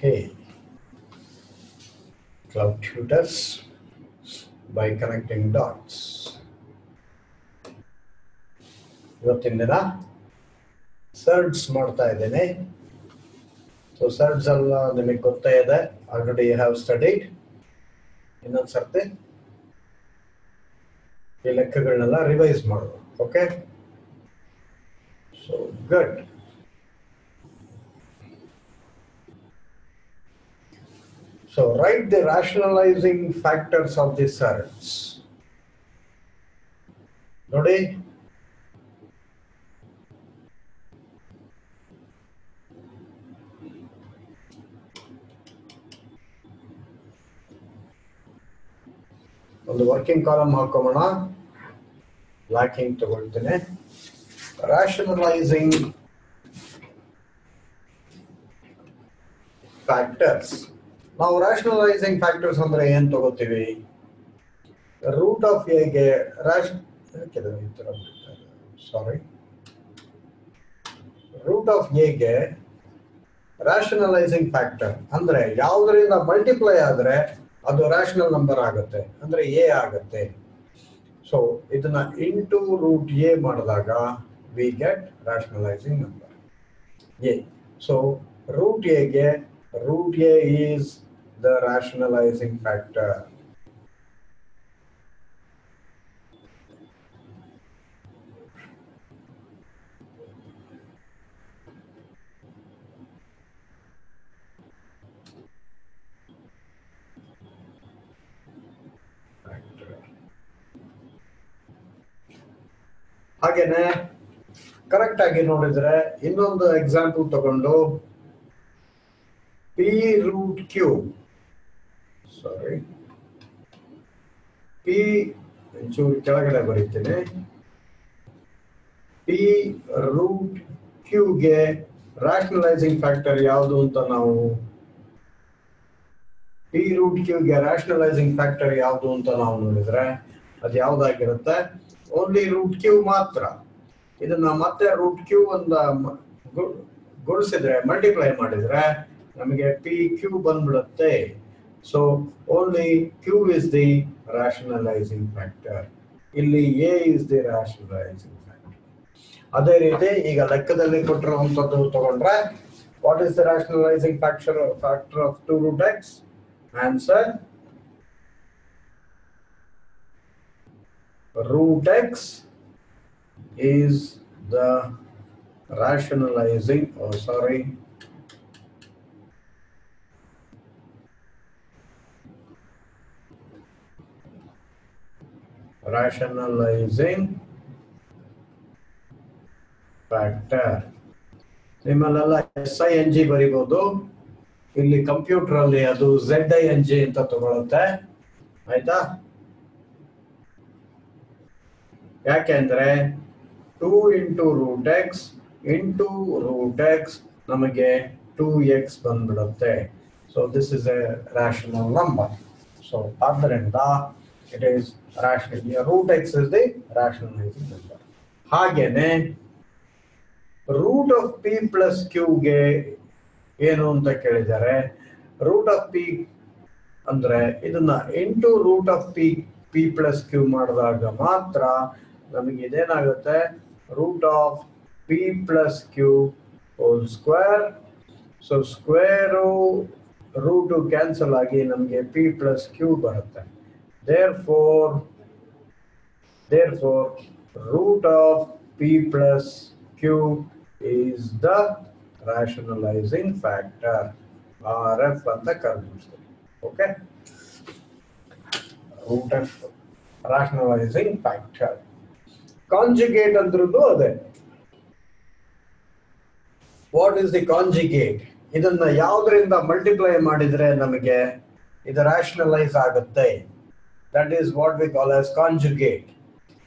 Okay. Cloud tutors by connecting dots. ಇವತ್ತಿನ ಸರ್ಡ್ಸ್ ಮಾಡ್ತಾ ಇದ್ದೇನೆ. ಸೊ ಸರ್ಡ್ಸ್ ಎಲ್ಲ ನಿಮಗೆ ಗೊತ್ತೇ ಇದೆ. ಆಲ್ರೆಡಿ ಯು ಹ್ಯಾವ್ ಸ್ಟಡಿಡ್ ಇನ್ನೊಂದು ಸರ್ತಿ ಈ ಲೆಕ್ಕಗಳನ್ನೆಲ್ಲ ರಿವೈಸ್ ಮಾಡೋದು okay so good So write the rationalizing factors of the surds. ನೋಡಿ ಒಂದು ವರ್ಕಿಂಗ್ ಕಾಲಮ್ ಹಾಕೋಣ ಲ್ಯಾಕಿಂಗ್ ತಗೊಳ್ತೇನೆ ರಾಷನಲೈಸಿಂಗ್ ಫ್ಯಾಕ್ಟರ್ಸ್ ನಾವು ರಾಷನಲೈಸಿಂಗ್ ಫ್ಯಾಕ್ಟರ್ಸ್ ಅಂದ್ರೆ ಏನ್ ತಗೋತೀವಿ? ರೂಟ್ ಆಫ್ ಎಗೆ ಸಾರಿ ರೂಟ್ ಆಫ್ ಎಗೆ ರಾಷನಲೈಸಿಂಗ್ ಫ್ಯಾಕ್ಟರ್ ಅಂದ್ರೆ ಯಾವುದರಿಂದ ಮಲ್ಟಿಪ್ಲೈ ಆದ್ರೆ ಅದು ರಾಷನಲ್ ನಂಬರ್ ಆಗುತ್ತೆ, ಅಂದ್ರೆ ಎ ಆಗುತ್ತೆ. ಸೊ ಇದನ್ನ ಇಂಟು ರೂಟ್ ಎ ಮಾಡಿದಾಗ we get rationalizing number A so root ಎಗೆ root A is the rationalizing factor. ಹಾಗೇನೆ ಕರೆಕ್ಟ್ ಆಗಿ ನೋಡಿದ್ರೆ ಇನ್ನೊಂದು ಎಕ್ಸಾಂಪಲ್ ತಗೊಂಡು p root q sorry P ಒಂಚೂರು ಕೆಳಗಡೆ ಬರೀತೇನೆ. ಪಿ ರೂಟ್ ಕ್ಯೂಗೆ ರಾಷನಲೈಸಿಂಗ್ ಫ್ಯಾಕ್ಟರ್ ಯಾವುದು ಅಂತ ನಾವು ಪಿ ರೂಟ್ ಕ್ಯೂಗೆ ರಾಷನಲೈಸಿಂಗ್ ಫ್ಯಾಕ್ಟರ್ ಯಾವುದು ಅಂತ ನಾವು ನೋಡಿದ್ರೆ ಅದು ಯಾವ್ದಾಗಿರುತ್ತೆ? ಓನ್ಲಿ ರೂಟ್ ಕ್ಯೂ ಮಾತ್ರ. ಇದನ್ನ ಮತ್ತೆ ರೂಟ್ ಕ್ಯೂ ಒಂದ ಗುಣಿಸಿದ್ರೆ ಮಲ್ಟಿಪ್ಲೈ ಮಾಡಿದ್ರೆ ನಮಗೆ ಪಿ ಕ್ಯೂ ಬಂದ್ಬಿಡುತ್ತೆ. So only Q is the rationalizing factor ಇಲ್ಲಿ A is the rationalizing factor ಅದೇ ರೀತಿ ಈಗ ಲೆಕ್ಕದಲ್ಲಿ ಕೊಟ್ಟಿರುವಂತದ್ದು ತಗೊಂಡ್ರೆ what is the rationalizing factor factor of two root X answer root x is the rationalizing oh sorry. Rationalizing factor. ನಿಮ್ಮಲ್ಲೆಲ್ಲ S I N G ಬರಿಬಹುದು ಇಲ್ಲಿ ಕಂಪ್ಯೂಟರ್ ಅಲ್ಲಿ ಅದು ಝೆಡ್ ಐ ಎನ್ ಜಿ ಅಂತ ತಗೊಳುತ್ತೆ. ಆಯ್ತಾ? ಯಾಕೆಂದ್ರೆ two into root X into root X ನಮಗೆ ಟೂ ಎಕ್ಸ್ ಬಂದ್ಬಿಡುತ್ತೆ. So this is a rational number so ಆದ್ದರಿಂದ it is rational root X is the rationalizing number ಹಾಗೇನೆ ರೂಟ್ ಆಫ್ ಪಿ ಪ್ಲಸ್ ಕ್ಯೂಗೆ ಏನು ಅಂತ ಕೇಳಿದ್ದಾರೆ ರೂಟ್ ಆಫ್ ಪಿ ಅಂದ್ರೆ ಇದನ್ನ into root of P P plus Q ಮಾಡಿದಾಗ ಮಾತ್ರ ನಮಗೆ ಇದೇನಾಗುತ್ತೆ? Root of P plus Q whole square so square root cancel ಆಗಿ ನಮಗೆ ಪಿ ಪ್ಲಸ್ ಕ್ಯೂ ಬರುತ್ತೆ. There therefore, root of P plus Q is the rationalizing factor. RF factor the ಕರೆದಿರ್ತೀವಿ okay root of rationalizing factor conjugate ಅಂದ್ರದ್ದು ಅದೇ. What is the conjugate ಇದನ್ನ ಯಾವುದರಿಂದ multiply ಮಾಡಿದ್ರೆ ನಮಗೆ ಇದು ರಾಷನಲೈಸ್ ಆಗುತ್ತೆ? That is what we call as conjugate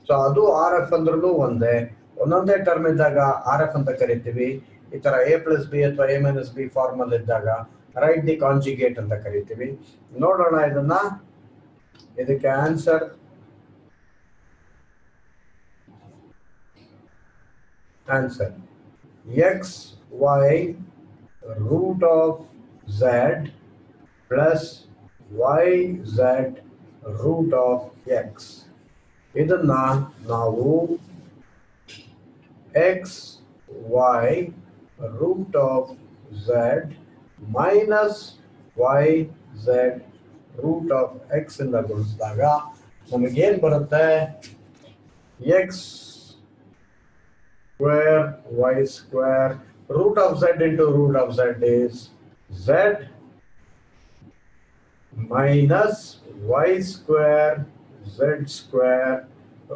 so so ಅದು R F ಅಂದ್ರೂ ಒಂದೇ. ಒಂದೊಂದೇ ಟರ್ಮ್ ಇದ್ದಾಗ ಆರ್ ಎಫ್ ಅಂತ ಕರಿತೀವಿ. ಈ ತರ ಎ ಪ್ಲಸ್ ಬಿ ಅಥವಾ ಎ ಮೈನಸ್ ಬಿ ಫಾರ್ಮಲ್ ಇದ್ದಾಗ ರೈಟ್ ದಿ ಕಾಂಜುಗೇಟ್ ಅಂತ ಕರಿತೀವಿ. ನೋಡೋಣ ಇದನ್ನ. ಇದಕ್ಕೆ answer answer X Y root of Z plus Y Z root of X ಇದನ್ನ ನಾವು X Y root of Z minus Y Z root of X ಇಂದ ಗುಣಿಸಿದಾಗ ನಮಗೇನ್ ಬರುತ್ತೆ? X square Y square root of Z into root of Z is Z minus Y square Z square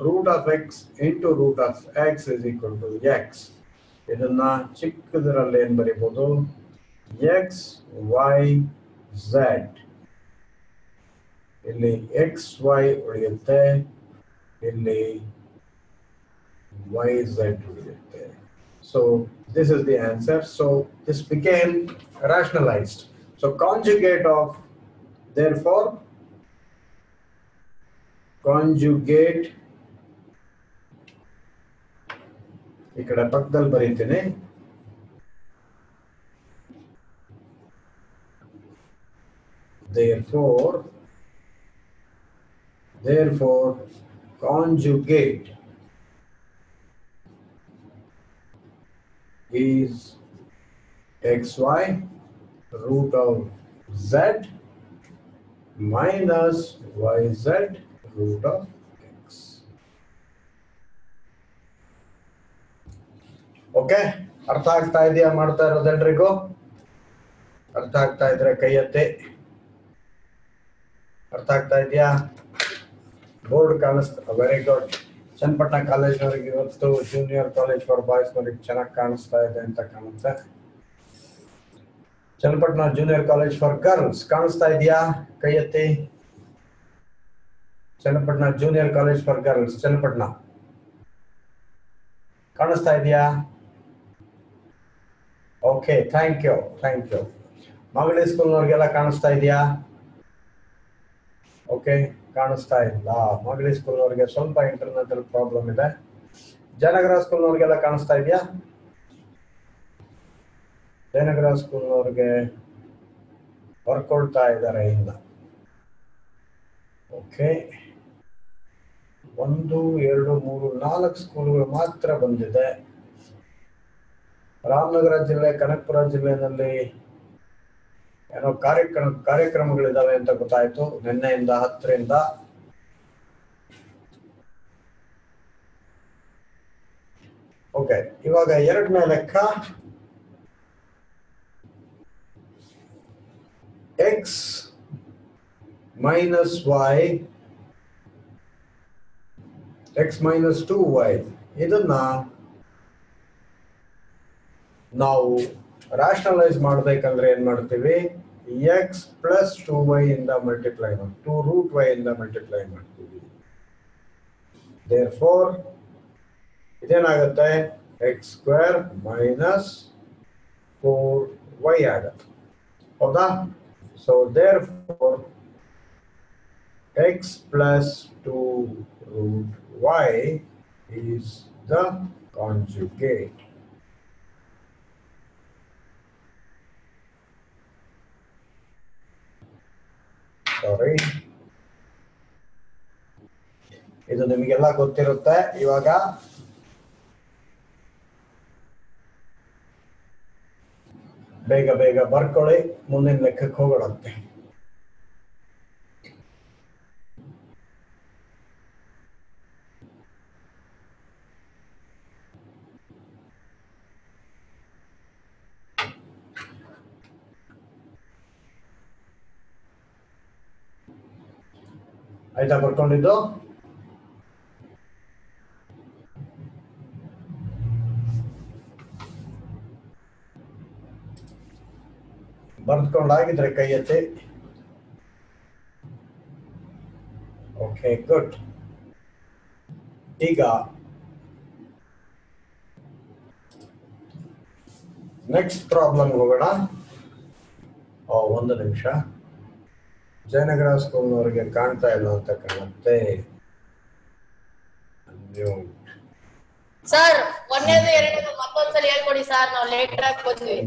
root of x into root of x is equal to x ಇದನ್ನ ಚಿಕ್ಕದರಲ್ಲಿ ಏನ್ ಬರೀಬಹುದು X Y Z ಇಲ್ಲಿ X Y ಉಳಿಯುತ್ತೆ. ಇಲ್ಲಿ Y Z ಉಳಿಯುತ್ತೆ. So this is the answer so this became rationalized. So conjugate of therefore conjugate ಈ ಕಡೆ ಪಕ್ಕದಲ್ಲಿ ಬರೀತೀನಿ therefore therefore conjugate is xy root of z minus yz root of x. Okay ಅರ್ಥ ಆಗ್ತಾ ಇದೆಯಾ ಮಾಡ್ತಾ ಇರೋದೆಲ್ರಿಗೂ ಅರ್ಥ ಆಗ್ತಾ ಇದ್ರೆ ಕೈ ಎತ್ತಿ. ಅರ್ಥ ಆಗ್ತಾ ಇದೆಯಾ? ಬೋರ್ಡ್ ಕಾಣಿಸ್ತಾ ವೆರಿ ಗುಡ್ ಚನ್ನಪಟ್ಟಣ ಕಾಲೇಜ್ನವ್ರಿಗೆ ಇವತ್ತು ಜೂನಿಯರ್ ಕಾಲೇಜ್ ಫಾರ್ ಬಾಯ್ಸ್ ನವ್ರಿಗೆ ಚೆನ್ನಾಗಿ ಕಾಣಿಸ್ತಾ ಇದೆ ಅಂತ ಕಾಣುತ್ತೆ. Channapatna junior college for girls ಕಾಣಿಸ್ತಾ ಇದೆಯಾ? ಕೈ ಎತ್ತಿ. Channapatna junior college for girls Channapatna. ಕಾಣಿಸ್ತಾ ಇದೆಯಾ? Okay thank you thank you ಮಗಳಿ ಸ್ಕೂಲ್ನವ್ರಿಗೆಲ್ಲ ಕಾಣಿಸ್ತಾ ಇದೆಯಾ? ಓಕೆ ಕಾಣಿಸ್ತಾ ಇಲ್ಲ. ಮಗಳಿ ಸ್ಕೂಲ್ನವ್ರಿಗೆ ಸ್ವಲ್ಪ ಇಂಟರ್ನೆಟ್ ಅಲ್ಲಿ ಪ್ರಾಬ್ಲಮ್ ಇದೆ. ಜಯನಗರ ಸ್ಕೂಲ್ನವ್ರಿಗೆಲ್ಲ ಕಾಣಿಸ್ತಾ ಇದೆಯಾ? ಜಯನಗರ ಸ್ಕೂಲ್ನವ್ರಿಗೆ ಹೊರ್ಕೊಳ್ತಾ ಇದ್ದಾರೆ ಇಲ್ಲ ಓಕೆ ಒಂದು, ಎರಡು, ಮೂರು, ನಾಲ್ಕು ಸ್ಕೂಲ್ಗಳು ಮಾತ್ರ ಬಂದಿದೆ. ರಾಮನಗರ ಜಿಲ್ಲೆ, ಕನಕಪುರ ಜಿಲ್ಲೆನಲ್ಲಿ ಏನೋ ಕಾರ್ಯಕ್ರಮ ಕಾರ್ಯಕ್ರಮಗಳಿದ್ದಾವೆ ಅಂತ ಗೊತ್ತಾಯ್ತು. ನಿನ್ನೆಯಿಂದ ಹತ್ತರಿಂದ. ಓಕೆ ಇವಾಗ ಎರಡನೇ ಲೆಕ್ಕ. X minus Y X minus two Y ಇದನ್ನ ನಾವು ರಾಷನಲೈಸ್ ಮಾಡಬೇಕಂದ್ರೆ ಏನ್ ಮಾಡ್ತೀವಿ? ಎಕ್ಸ್ ಪ್ಲಸ್ ಟು ವೈ ಇಂದ ಮಲ್ಟಿಪ್ಲೈ ಮಾಡಿ ಟು ರೂಟ್ ವೈ ಇಂದ ಮಲ್ಟಿಪ್ಲೈ ಮಾಡ್ತೀವಿ. Therefore ಇದೇನಾಗುತ್ತೆ? X square minus four Y ಆಗತ್ತೆ. ಹೌದಾ? So therefore X plus two root y is the conjugate. Sorry ಇದು ನಿಮಗೆಲ್ಲ ಗೊತ್ತಿರುತ್ತೆ. ಇವಾಗ ಬೇಗ ಬೇಗ ಬರ್ಕೊಳ್ಳಿ. ಮುಂದಿನ ಲೆಕ್ಕಕ್ಕೆ ಹೋಗೋಣಂತೆ. ಆಯ್ತಾ ಬರ್ಕೊಂಡಿದ್ದು ಬರ್ದ್ಕೊಂಡಾಗಿದ್ರೆ ಕೈ ಎತ್ತಿ ಓಕೆ ಗುಡ್ ಈಗ ನೆಕ್ಸ್ಟ್ ಪ್ರಾಬ್ಲಮ್ ಹೋಗೋಣ. ಒಂದು ನಿಮಿಷ. ಜಯನಗರ ಸ್ಕೂಲ್ನವರಿಗೆ ಕಾಣ್ತಾ ಇಲ್ಲ ಅಂತ ಕಾಣುತ್ತೆ. ಸರ್ ಒಂದೇದು ಎರಡನೇದು ಮತ್ತೊಂದ್ಸಲ ಹೇಳ್ಕೊಡಿ ಸರ್ ನಾವು ಲೇಟ್ ಆಗಿ ಬಂದ್ವಿ.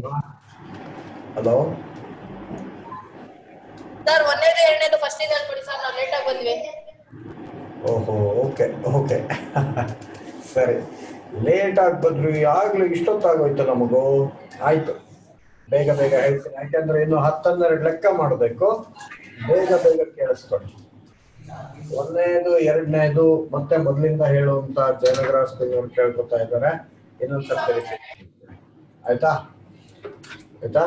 ಹಲೋ ಸರ್ ಒಂದೇದು ಎರಡನೇದು ಫಸ್ಟ್ ಇಂದ ಹೇಳ್ಕೊಡಿ ಸರ್ ನಾವು ಲೇಟ್ ಆಗಿ ಬಂದ್ವಿ. ಓಹೋ ಓಕೆ ಓಕೆ. ಸರಿ. ಲೇಟ್ ಆಗಿ ಬಂದ್ರು ಆಗ್ಲೂ ಇಷ್ಟೊತ್ತಾಗೋಯ್ತು ನಮಗೂ. ಆಯ್ತು. ಬೇಗ ಬೇಗ ಹೇಳ್ತೀನಿ. ಯಾಕೆಂದ್ರೆ ಇನ್ನು ಹತ್ತನ್ನೆರಡು ಲೆಕ್ಕ ಮಾಡಬೇಕು. ಬೇಗ ಬೇಗ ಕೇಳಿಸ್ಕೊಳ್ಳಿ ಒಂದನೇದು, ಎರಡನೇದು, ಮತ್ತೆ ಮೊದಲಿಂದ ಹೇಳುವಂತ ಜಯನಗರ ಅಂತ ಕೇಳ್ಕೊತಾ ಇದ್ದಾರೆ. ಇನ್ನೊಂದ್ಸರಿ ಆಯ್ತಾ? ಆಯ್ತಾ?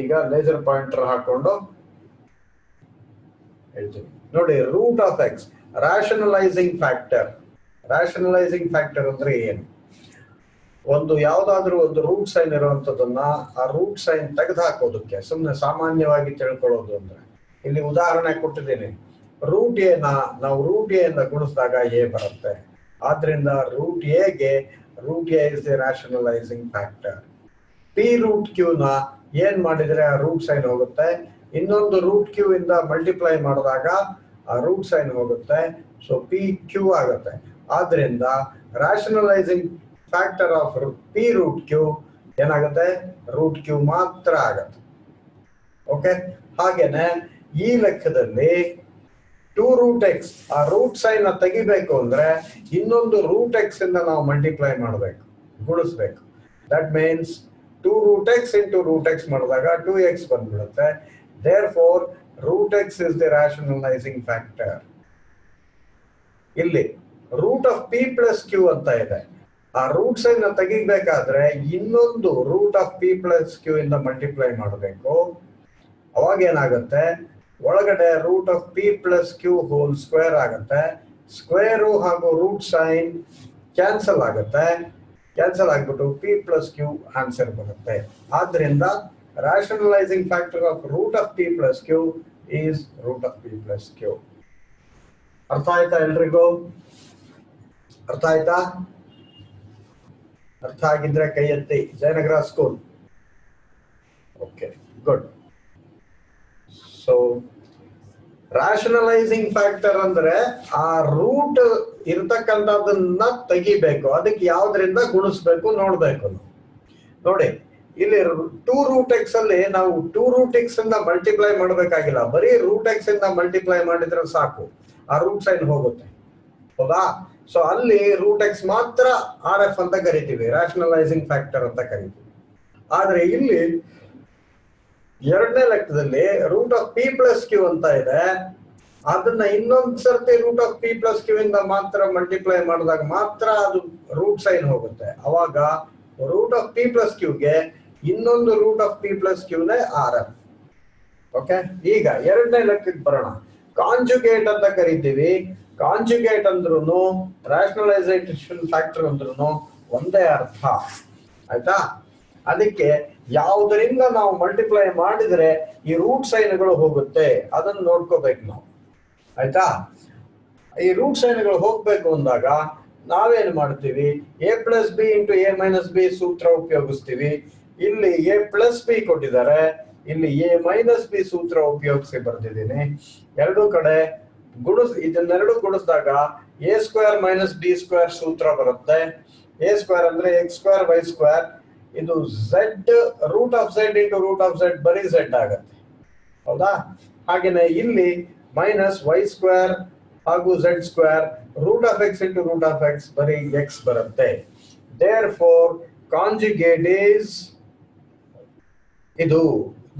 ಈಗ ಲೇಸರ್ ಪಾಯಿಂಟರ್ ಹಾಕೊಂಡು ಹೇಳ್ತೀನಿ. ನೋಡಿ root of X rationalizing factor rationalizing factor ಅಂದ್ರೆ ಏನು? ಒಂದು ಯಾವ್ದಾದ್ರೂ ಒಂದು ರೂಟ್ ಸೈನ್ ಇರುವಂತದನ್ನ ಆ ರೂಟ್ ಸೈನ್ ತೆಗೆದು ಹಾಕೋದಕ್ಕೆ ಸುಮ್ಮನೆ ಸಾಮಾನ್ಯವಾಗಿ ತಿಳ್ಕೊಳ್ಳೋದು ಅಂದ್ರೆ. ಇಲ್ಲಿ ಉದಾಹರಣೆ ಕೊಟ್ಟಿದ್ದೀನಿ. ರೂಟ್ ಎನ ನಾವು ರೂಟ್ ಎ ಇಂದ ಗುಣಿಸಿದಾಗ ಎ ಬರುತ್ತೆ. ಆದ್ರಿಂದ ರೂಟ್ ಎಗೆ root A is A rationalizing factor P ರೂಟ್ನ ಏನ್ ಮಾಡಿದ್ರೆ ಆ ರೂಟ್ ಸೈನ್ ಹೋಗುತ್ತೆ? ಇನ್ನೊಂದು ರೂಟ್ ಕ್ಯೂ ಇಂದ ಮಲ್ಟಿಪ್ಲೈ ಮಾಡಿದಾಗ ಆ ರೂಟ್ ಸೈನ್ ಹೋಗುತ್ತೆ. ಸೊ ಪಿ ಕ್ಯೂ ಆಗುತ್ತೆ. ಆದ್ರಿಂದ rationalising factor of p root q ಏನಾಗುತ್ತೆ? ರೂಟ್ ಕ್ಯೂ ಮಾತ್ರ ಆಗುತ್ತೆ. ಓಕೆ ಹಾಗೇನೆ ಈ ಲೆಕ್ಕದಲ್ಲಿ ಟೂ ರೂಟ್ ಎಕ್ಸ್ ಆ ರೂಟ್ ಸೈನ್ ತೆಗಿಬೇಕು ಅಂದ್ರೆ ಇನ್ನೊಂದು ರೂಟ್ ಎಕ್ಸ್ ಇಂದ ನಾವು ಮಲ್ಟಿಪ್ಲೈ ಮಾಡಬೇಕು, ಗುಣಿಸ್ಬೇಕು. That means two root X into root X ಮಾಡಿದಾಗ ಟೂ ಎಕ್ಸ್ ಬಂದ್ಬಿಡುತ್ತೆ. Therefore root X is the rationalizing factor ಇಲ್ಲಿ root of P plus Q ಅಂತ ಇದೆ. ಆ ರೂಟ್ ಸೈನ್ ತೆಗಿಬೇಕಾದ್ರೆ ಇನ್ನೊಂದು root of p plus q ಇಂದ ಮಲ್ಟಿಪ್ಲೈ ಮಾಡಬೇಕು. ಅವಾಗ ಏನಾಗುತ್ತೆ ಒಳಗಡೆ root of p plus q whole square ಆಗುತ್ತೆ. ಸ್ಕ್ವೇರು ಹಾಗೂ ರೂಟ್ ಸೈನ್ ಕ್ಯಾನ್ಸಲ್ ಆಗುತ್ತೆ. ಕ್ಯಾನ್ಸಲ್ ಆಗ್ಬಿಟ್ಟು ಪಿ ಪ್ಲಸ್ ಕ್ಯೂ ಆನ್ಸರ್ ಬರುತ್ತೆ. ಆದ್ರಿಂದ rationalizing factor of root of P plus Q is root of P plus Q ಅರ್ಥ ಆಯ್ತಾ ಎಲ್ರಿಗೂ? ಅರ್ಥ ಆಯ್ತಾ? ಅರ್ಥ ಆಗಿದ್ರೆ ಕೈ ಎತ್ತಿ. Jayanagar school okay good so rationalizing factor ಅಂದ್ರೆ ಆ ರೂಟ್ ಇರ್ತಕ್ಕಂಥದನ್ನ ತೆಗಿಬೇಕು. ಅದಕ್ಕೆ ಯಾವ್ದ್ರಿಂದ ಗುಣಿಸ್ಬೇಕು ನೋಡ್ಬೇಕು. ನೋಡಿ, ಇಲ್ಲಿ ಟೂ ರೂಟ್ ಎಕ್ಸ್ ಅಲ್ಲಿ ನಾವು ಟೂ ರೂಟ್ ಎಕ್ಸ್ ಇಂದ ಮಲ್ಟಿಪ್ಲೈ ಮಾಡಬೇಕಾಗಿಲ್ಲ. ಬರೀ ರೂಟ್ ಎಕ್ಸ್ ಇಂದ ಮಲ್ಟಿಪ್ಲೈ ಮಾಡಿದ್ರೆ ಸಾಕು. ಆ ರೂಟ್ ಸೈನ್ ಹೋಗುತ್ತೆ. ಹೌದಾ? ಸೊ ಅಲ್ಲಿ ರೂಟ್ ಎಕ್ಸ್ ಮಾತ್ರ ಆರ್ ಎಫ್ ಅಂತ ಕರಿತೀವಿ. ರಾಷನಲೈಸಿಂಗ್ ಫ್ಯಾಕ್ಟರ್ ಅಂತ ಕರಿತೀವಿ. ಆದ್ರೆ ಇಲ್ಲಿ ಎರಡನೇ ಲೆಕ್ಕದಲ್ಲಿ root of P plus Q ಅಂತ ಇದೆ. ಅದನ್ನ ಇನ್ನೊಂದ್ ಸರ್ತಿ root of P plus Q ಇಂದ ಮಾತ್ರ ಮಲ್ಟಿಪ್ಲೈ ಮಾಡಿದಾಗ ಮಾತ್ರ ಅದು ರೂಟ್ ಸೈನ್ ಹೋಗುತ್ತೆ. ಅವಾಗ ರೂಟ್ ಆಫ್ ಪಿ ಪ್ಲಸ್ ಕ್ಯೂಗೆ ಇನ್ನೊಂದು ರೂಟ್ ಆಫ್ ಪಿ ಪ್ಲಸ್ ಕ್ಯೂನೇ ಆರ್ ಎಫ್ ಓಕೆ ಈಗ ಎರಡನೇ ಲೆಕ್ಕಕ್ಕೆ ಬರೋಣ. ಕಾಂಜುಗೇಟ್ ಅಂತ ಕರಿತೀವಿ. ಕಾಂಜುಗೇಟ್ ಅಂದ್ರೂ ರಾಷನಲೈಸೇಷನ್ ಫ್ಯಾಕ್ಟರ್ ಅಂದ್ರೂ ಒಂದೇ ಅರ್ಥ. ಆಯ್ತಾ? ಅದಕ್ಕೆ ಯಾವುದರಿಂದ ನಾವು ಮಲ್ಟಿಪ್ಲೈ ಮಾಡಿದ್ರೆ ಈ ರೂಟ್ ಸೈನ್ಗಳು ಹೋಗುತ್ತೆ? ಅದನ್ನು ನೋಡ್ಕೋಬೇಕು ನಾವು. ಆಯ್ತಾ? ಈ ರೂಟ್ ಸೈನ್ಗಳು ಹೋಗ್ಬೇಕು ಅಂದಾಗ ನಾವೇನ್ ಮಾಡ್ತೀವಿ? A plus B into A minus B ಸೂತ್ರ ಉಪಯೋಗಿಸ್ತೀವಿ. ಇಲ್ಲಿ ಎ ಪ್ಲಸ್ ಬಿ ಕೊಟ್ಟಿದ್ದಾರೆ. ಇಲ್ಲಿ ಎ ಮೈನಸ್ ಬಿ ಸೂತ್ರ ಉಪಯೋಗಿಸಿ ಬರ್ತಿದ್ದೀನಿ ಎರಡೂ ಕಡೆ ಗುಣಿಸ್, ಇದನ್ನೆರಡು ಗುಣಿಸಿದಾಗ A square minus B square ಸೂತ್ರ ಬರುತ್ತೆ. ಎ ಸ್ಕ್ವೇರ್ ಅಂದ್ರೆ ಎಕ್ಸ್ ಸ್ಕ್ವೇರ್ ವೈ ಸ್ಕ್ವೇರ್ ಇದು Z root of Z into root of Z ಬರೀ ಝೆಡ್ ಆಗತ್ತೆ. ಹೌದಾ? ಹಾಗೇನೆ ಇಲ್ಲಿ ಮೈನಸ್ ವೈ ಸ್ಕ್ವೇರ್ ಹಾಗೂ Z square root of X into root of X ಬರೀ ಎಕ್ಸ್ ಬರುತ್ತೆ. ದೇರ್ ಫೋರ್ ಕಾಂಜುಗೇಟ್ ಈಸ್ ಇದು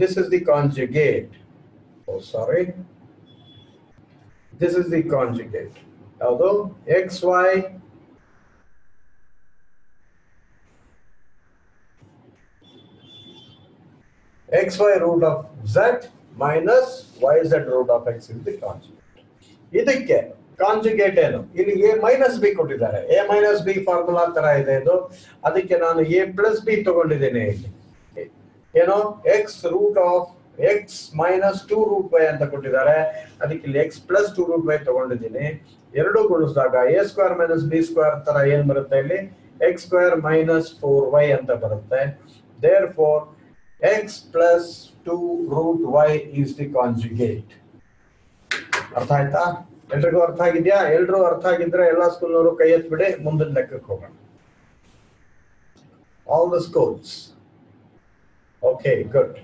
this is the conjugate sorry this is the conjugate ಯಾವುದು? X Y xy root of z minus yz root of x is the conjugate. ಇದಕ್ಕೆ conjugate ಏನು? ಇಲ್ಲಿ A minus B ಕೊಟ್ಟಿದ್ದಾರೆ. A minus B formula ತರ ಇದೆ ಇದು. ಅದಕ್ಕೆ ನಾನು ಎ ಪ್ಲಸ್ ಬಿ ತಗೊಂಡಿದ್ದೇನೆ ಇಲ್ಲಿ. ಏನೋ? X root of X minus two root Y ಅಂತ ಕೊಟ್ಟಿದ್ದಾರೆ. ಅದಕ್ಕೆ ಇಲ್ಲಿ X plus two root Y ತಗೊಂಡಿದ್ದೀನಿ. ಎರಡು ಗುಣಿಸಿದಾಗ A square minus B square ತರ ಏನ್ ಬರುತ್ತೆ ಇಲ್ಲಿ? X square minus four Y ಅಂತ ಬರುತ್ತೆ. Therefore X plus two root Y is the conjugate ಅರ್ಥ ಆಯ್ತಾ? ಎಲ್ರಿಗೂ ಅರ್ಥ ಆಗಿದ್ಯಾ? ಎಲ್ರು ಅರ್ಥ ಆಗಿದ್ರೆ ಎಲ್ಲಾ ಸ್ಕೂಲ್ನವರು ಕೈ ಎತ್ಬಿಡಿ ಮುಂದಿನ ಲೆಕ್ಕಕ್ಕೆ ಹೋಗೋಣ. All the schools okay good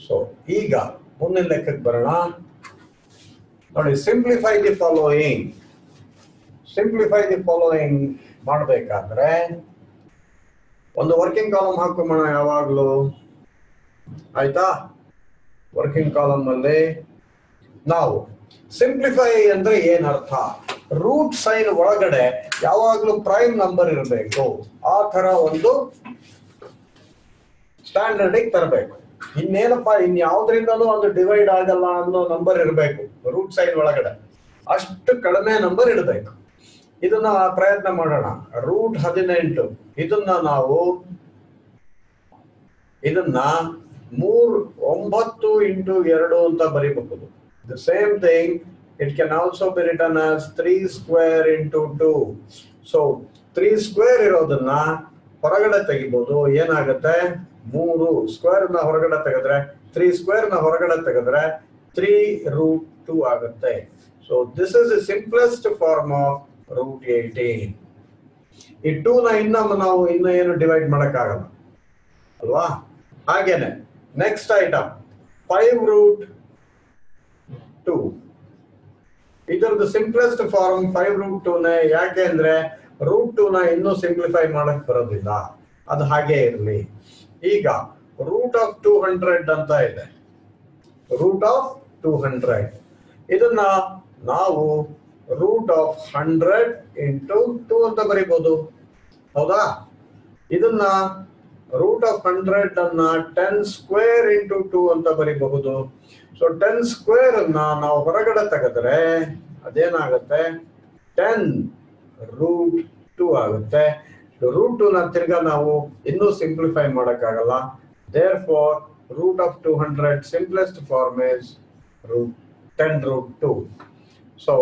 so ಈಗ ಮುಂದಿನ ಲೆಕ್ಕಕ್ಕೆ ಬರೋಣ. ನೋಡಿ simplify the following simplify the following ಮಾಡಬೇಕಾದ್ರೆ ಒಂದು ವರ್ಕಿಂಗ್ ಕಾಲಮ್ ಹಾಕೋಣ ಯಾವಾಗಲೂ? ಆಯ್ತಾ? ವರ್ಕಿಂಗ್ ಕಾಲಮ್ ಅಲ್ಲಿ ನಾವು ಸಿಂಪ್ಲಿಫೈ ಅಂದ್ರೆ ಏನ್ ಅರ್ಥ ರೂಟ್ ಸೈನ್ ಒಳಗಡೆ ಯಾವಾಗ್ಲೂ ಪ್ರೈಮ್ ನಂಬರ್ ಇರಬೇಕು. ಆ ತರ ಒಂದು ಸ್ಟ್ಯಾಂಡರ್ಡ್ ತರಬೇಕು. ಇನ್ನೇನಪ್ಪ, ಇನ್ ಯಾವ್ದ್ರಿಂದಲೂ ಒಂದು ಡಿವೈಡ್ ಆಗಲ್ಲ ಅನ್ನೋ ನಂಬರ್ ಇರಬೇಕು ರೂಟ್ ಸೈನ್ ಒಳಗಡೆ. ಅಷ್ಟು ಕಡಿಮೆ ನಂಬರ್ ಇಡಬೇಕು. ಇದನ್ನ ಪ್ರಯತ್ನ ಮಾಡೋಣ. ರೂಟ್ ಹದಿನೆಂಟು. ಇದನ್ನ ನಾವು ಇದನ್ನ ಮೂರ್ ಒಂಬತ್ತು ಇಂಟು ಎರಡು ಅಂತ ಬರೀಬಹುದು. The same thing it can also be rewritten as three square into two so three square ಇರೋದನ್ನ ಹೊರಗಡೆ ತೆಗಿಬಹುದು ಏನಾಗುತ್ತೆ? ಮೂರು ಸ್ಕ್ವೇರ್ನ ಹೊರಗಡೆ ತೆಗೆದ್ರೆ ತ್ರೀ ಸ್ಕ್ವೇರ್ನ ಹೊರಗಡೆ ತೆಗೆದ್ರೆ ತ್ರೀ ರೂಟ್ ಟೂ ಆಗುತ್ತೆ. So this is simplest form of root eighteen ಈ ಟೂನ ನ ಇನ್ನ ನಾವು ಇನ್ನೂ ಏನು ಡಿವೈಡ್ ಮಾಡೋಕ್ಕಾಗಲ್ಲ. ಅಲ್ವಾ? ಹಾಗೇನೆ. Next item five root two ಇದರದ್ದು simplest form five root two ನೇ ಯಾಕೆ ಅಂದ್ರೆ ರೂಟ್ ಟೂನ ಇನ್ನೂ ಸಿಂಪ್ಲಿಫೈ ಮಾಡಕ್ ಬರೋದಿಲ್ಲ. ಅದು ಹಾಗೆ ಇರಲಿ. ಈಗ ರೂಟ್ ಆಫ್ ಟೂ ಹಂಡ್ರೆಡ್ ಅಂತ ಇದೆ. ರೂಟ್ ಆಫ್ ಟೂ ಹಂಡ್ರೆಡ್ ಇದನ್ನ ನಾವು root of hundred into two ಅಂತ ಬರೀಬಹುದು ಹೌದಾ? ಇದನ್ನ ರೂಟ್ ಆಫ್ ಹಂಡ್ರೆಡ್ ಅನ್ನ ಟೆನ್ ಸ್ಕ್ವೇರ್ ಇಂಟು ಟೂ ಅಂತ ಬರೀಬಹುದು. ಸೊ ಟೆನ್ ಸ್ಕ್ವೇರ್ ಅನ್ನ ನಾವು ಹೊರಗಡೆ ತೆಗೆದ್ರೆ ಅದೇನಾಗುತ್ತೆ? ಟೆನ್ ರೂಟ್ ಟೂ ಆಗುತ್ತೆ. ರೂಟ್ ಟೂ ನ ತಿರ್ಗಾ ನಾವು ಇನ್ನೂ ಸಿಂಪ್ಲಿಫೈ ಮಾಡೋಕ್ಕಾಗಲ್ಲ. Therefore root of two hundred simplest form is root ten root two so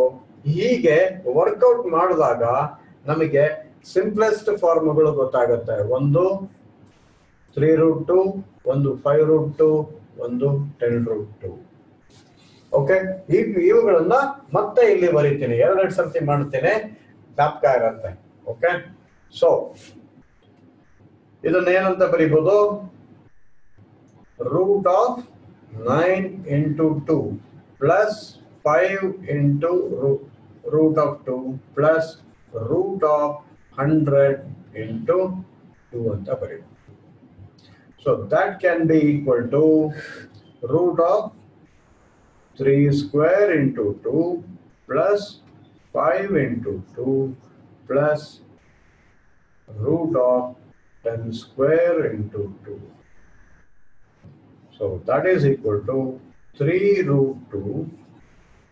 ಹೀಗೆ ವರ್ಕೌಟ್ ಮಾಡಿದಾಗ ನಮಗೆ ಸಿಂಪ್ಲೆಸ್ಟ್ ಫಾರ್ಮ್ಗಳು ಗೊತ್ತಾಗುತ್ತೆ. ಒಂದು ತ್ರೀ ರೂಟ್ ಟು ಒಂದು ಫೈವ್ ರೂಟ್ ಟು ಒಂದು ಟೆನ್ ರೂಟ್ ಟು ಓಕೆ ಇವುಗಳನ್ನ ಮತ್ತೆ ಇಲ್ಲಿ ಬರೀತೀನಿ. ಎರಡೆರಡು ಸರ್ತಿ ಮಾಡ್ತೀನಿ. ಜ್ಞಾಪಕ ಇರತ್ತೆ. ಓಕೆ ಸೊ ಇದನ್ನ ಏನಂತ ಬರೀಬಹುದು root of nine into two plus five into root root of 2 plus root of 100 into 2 on the. So that can be equal to root of 3 square into 2 plus 5 into 2 plus root of 10 square into 2. So that is equal to 3 root 2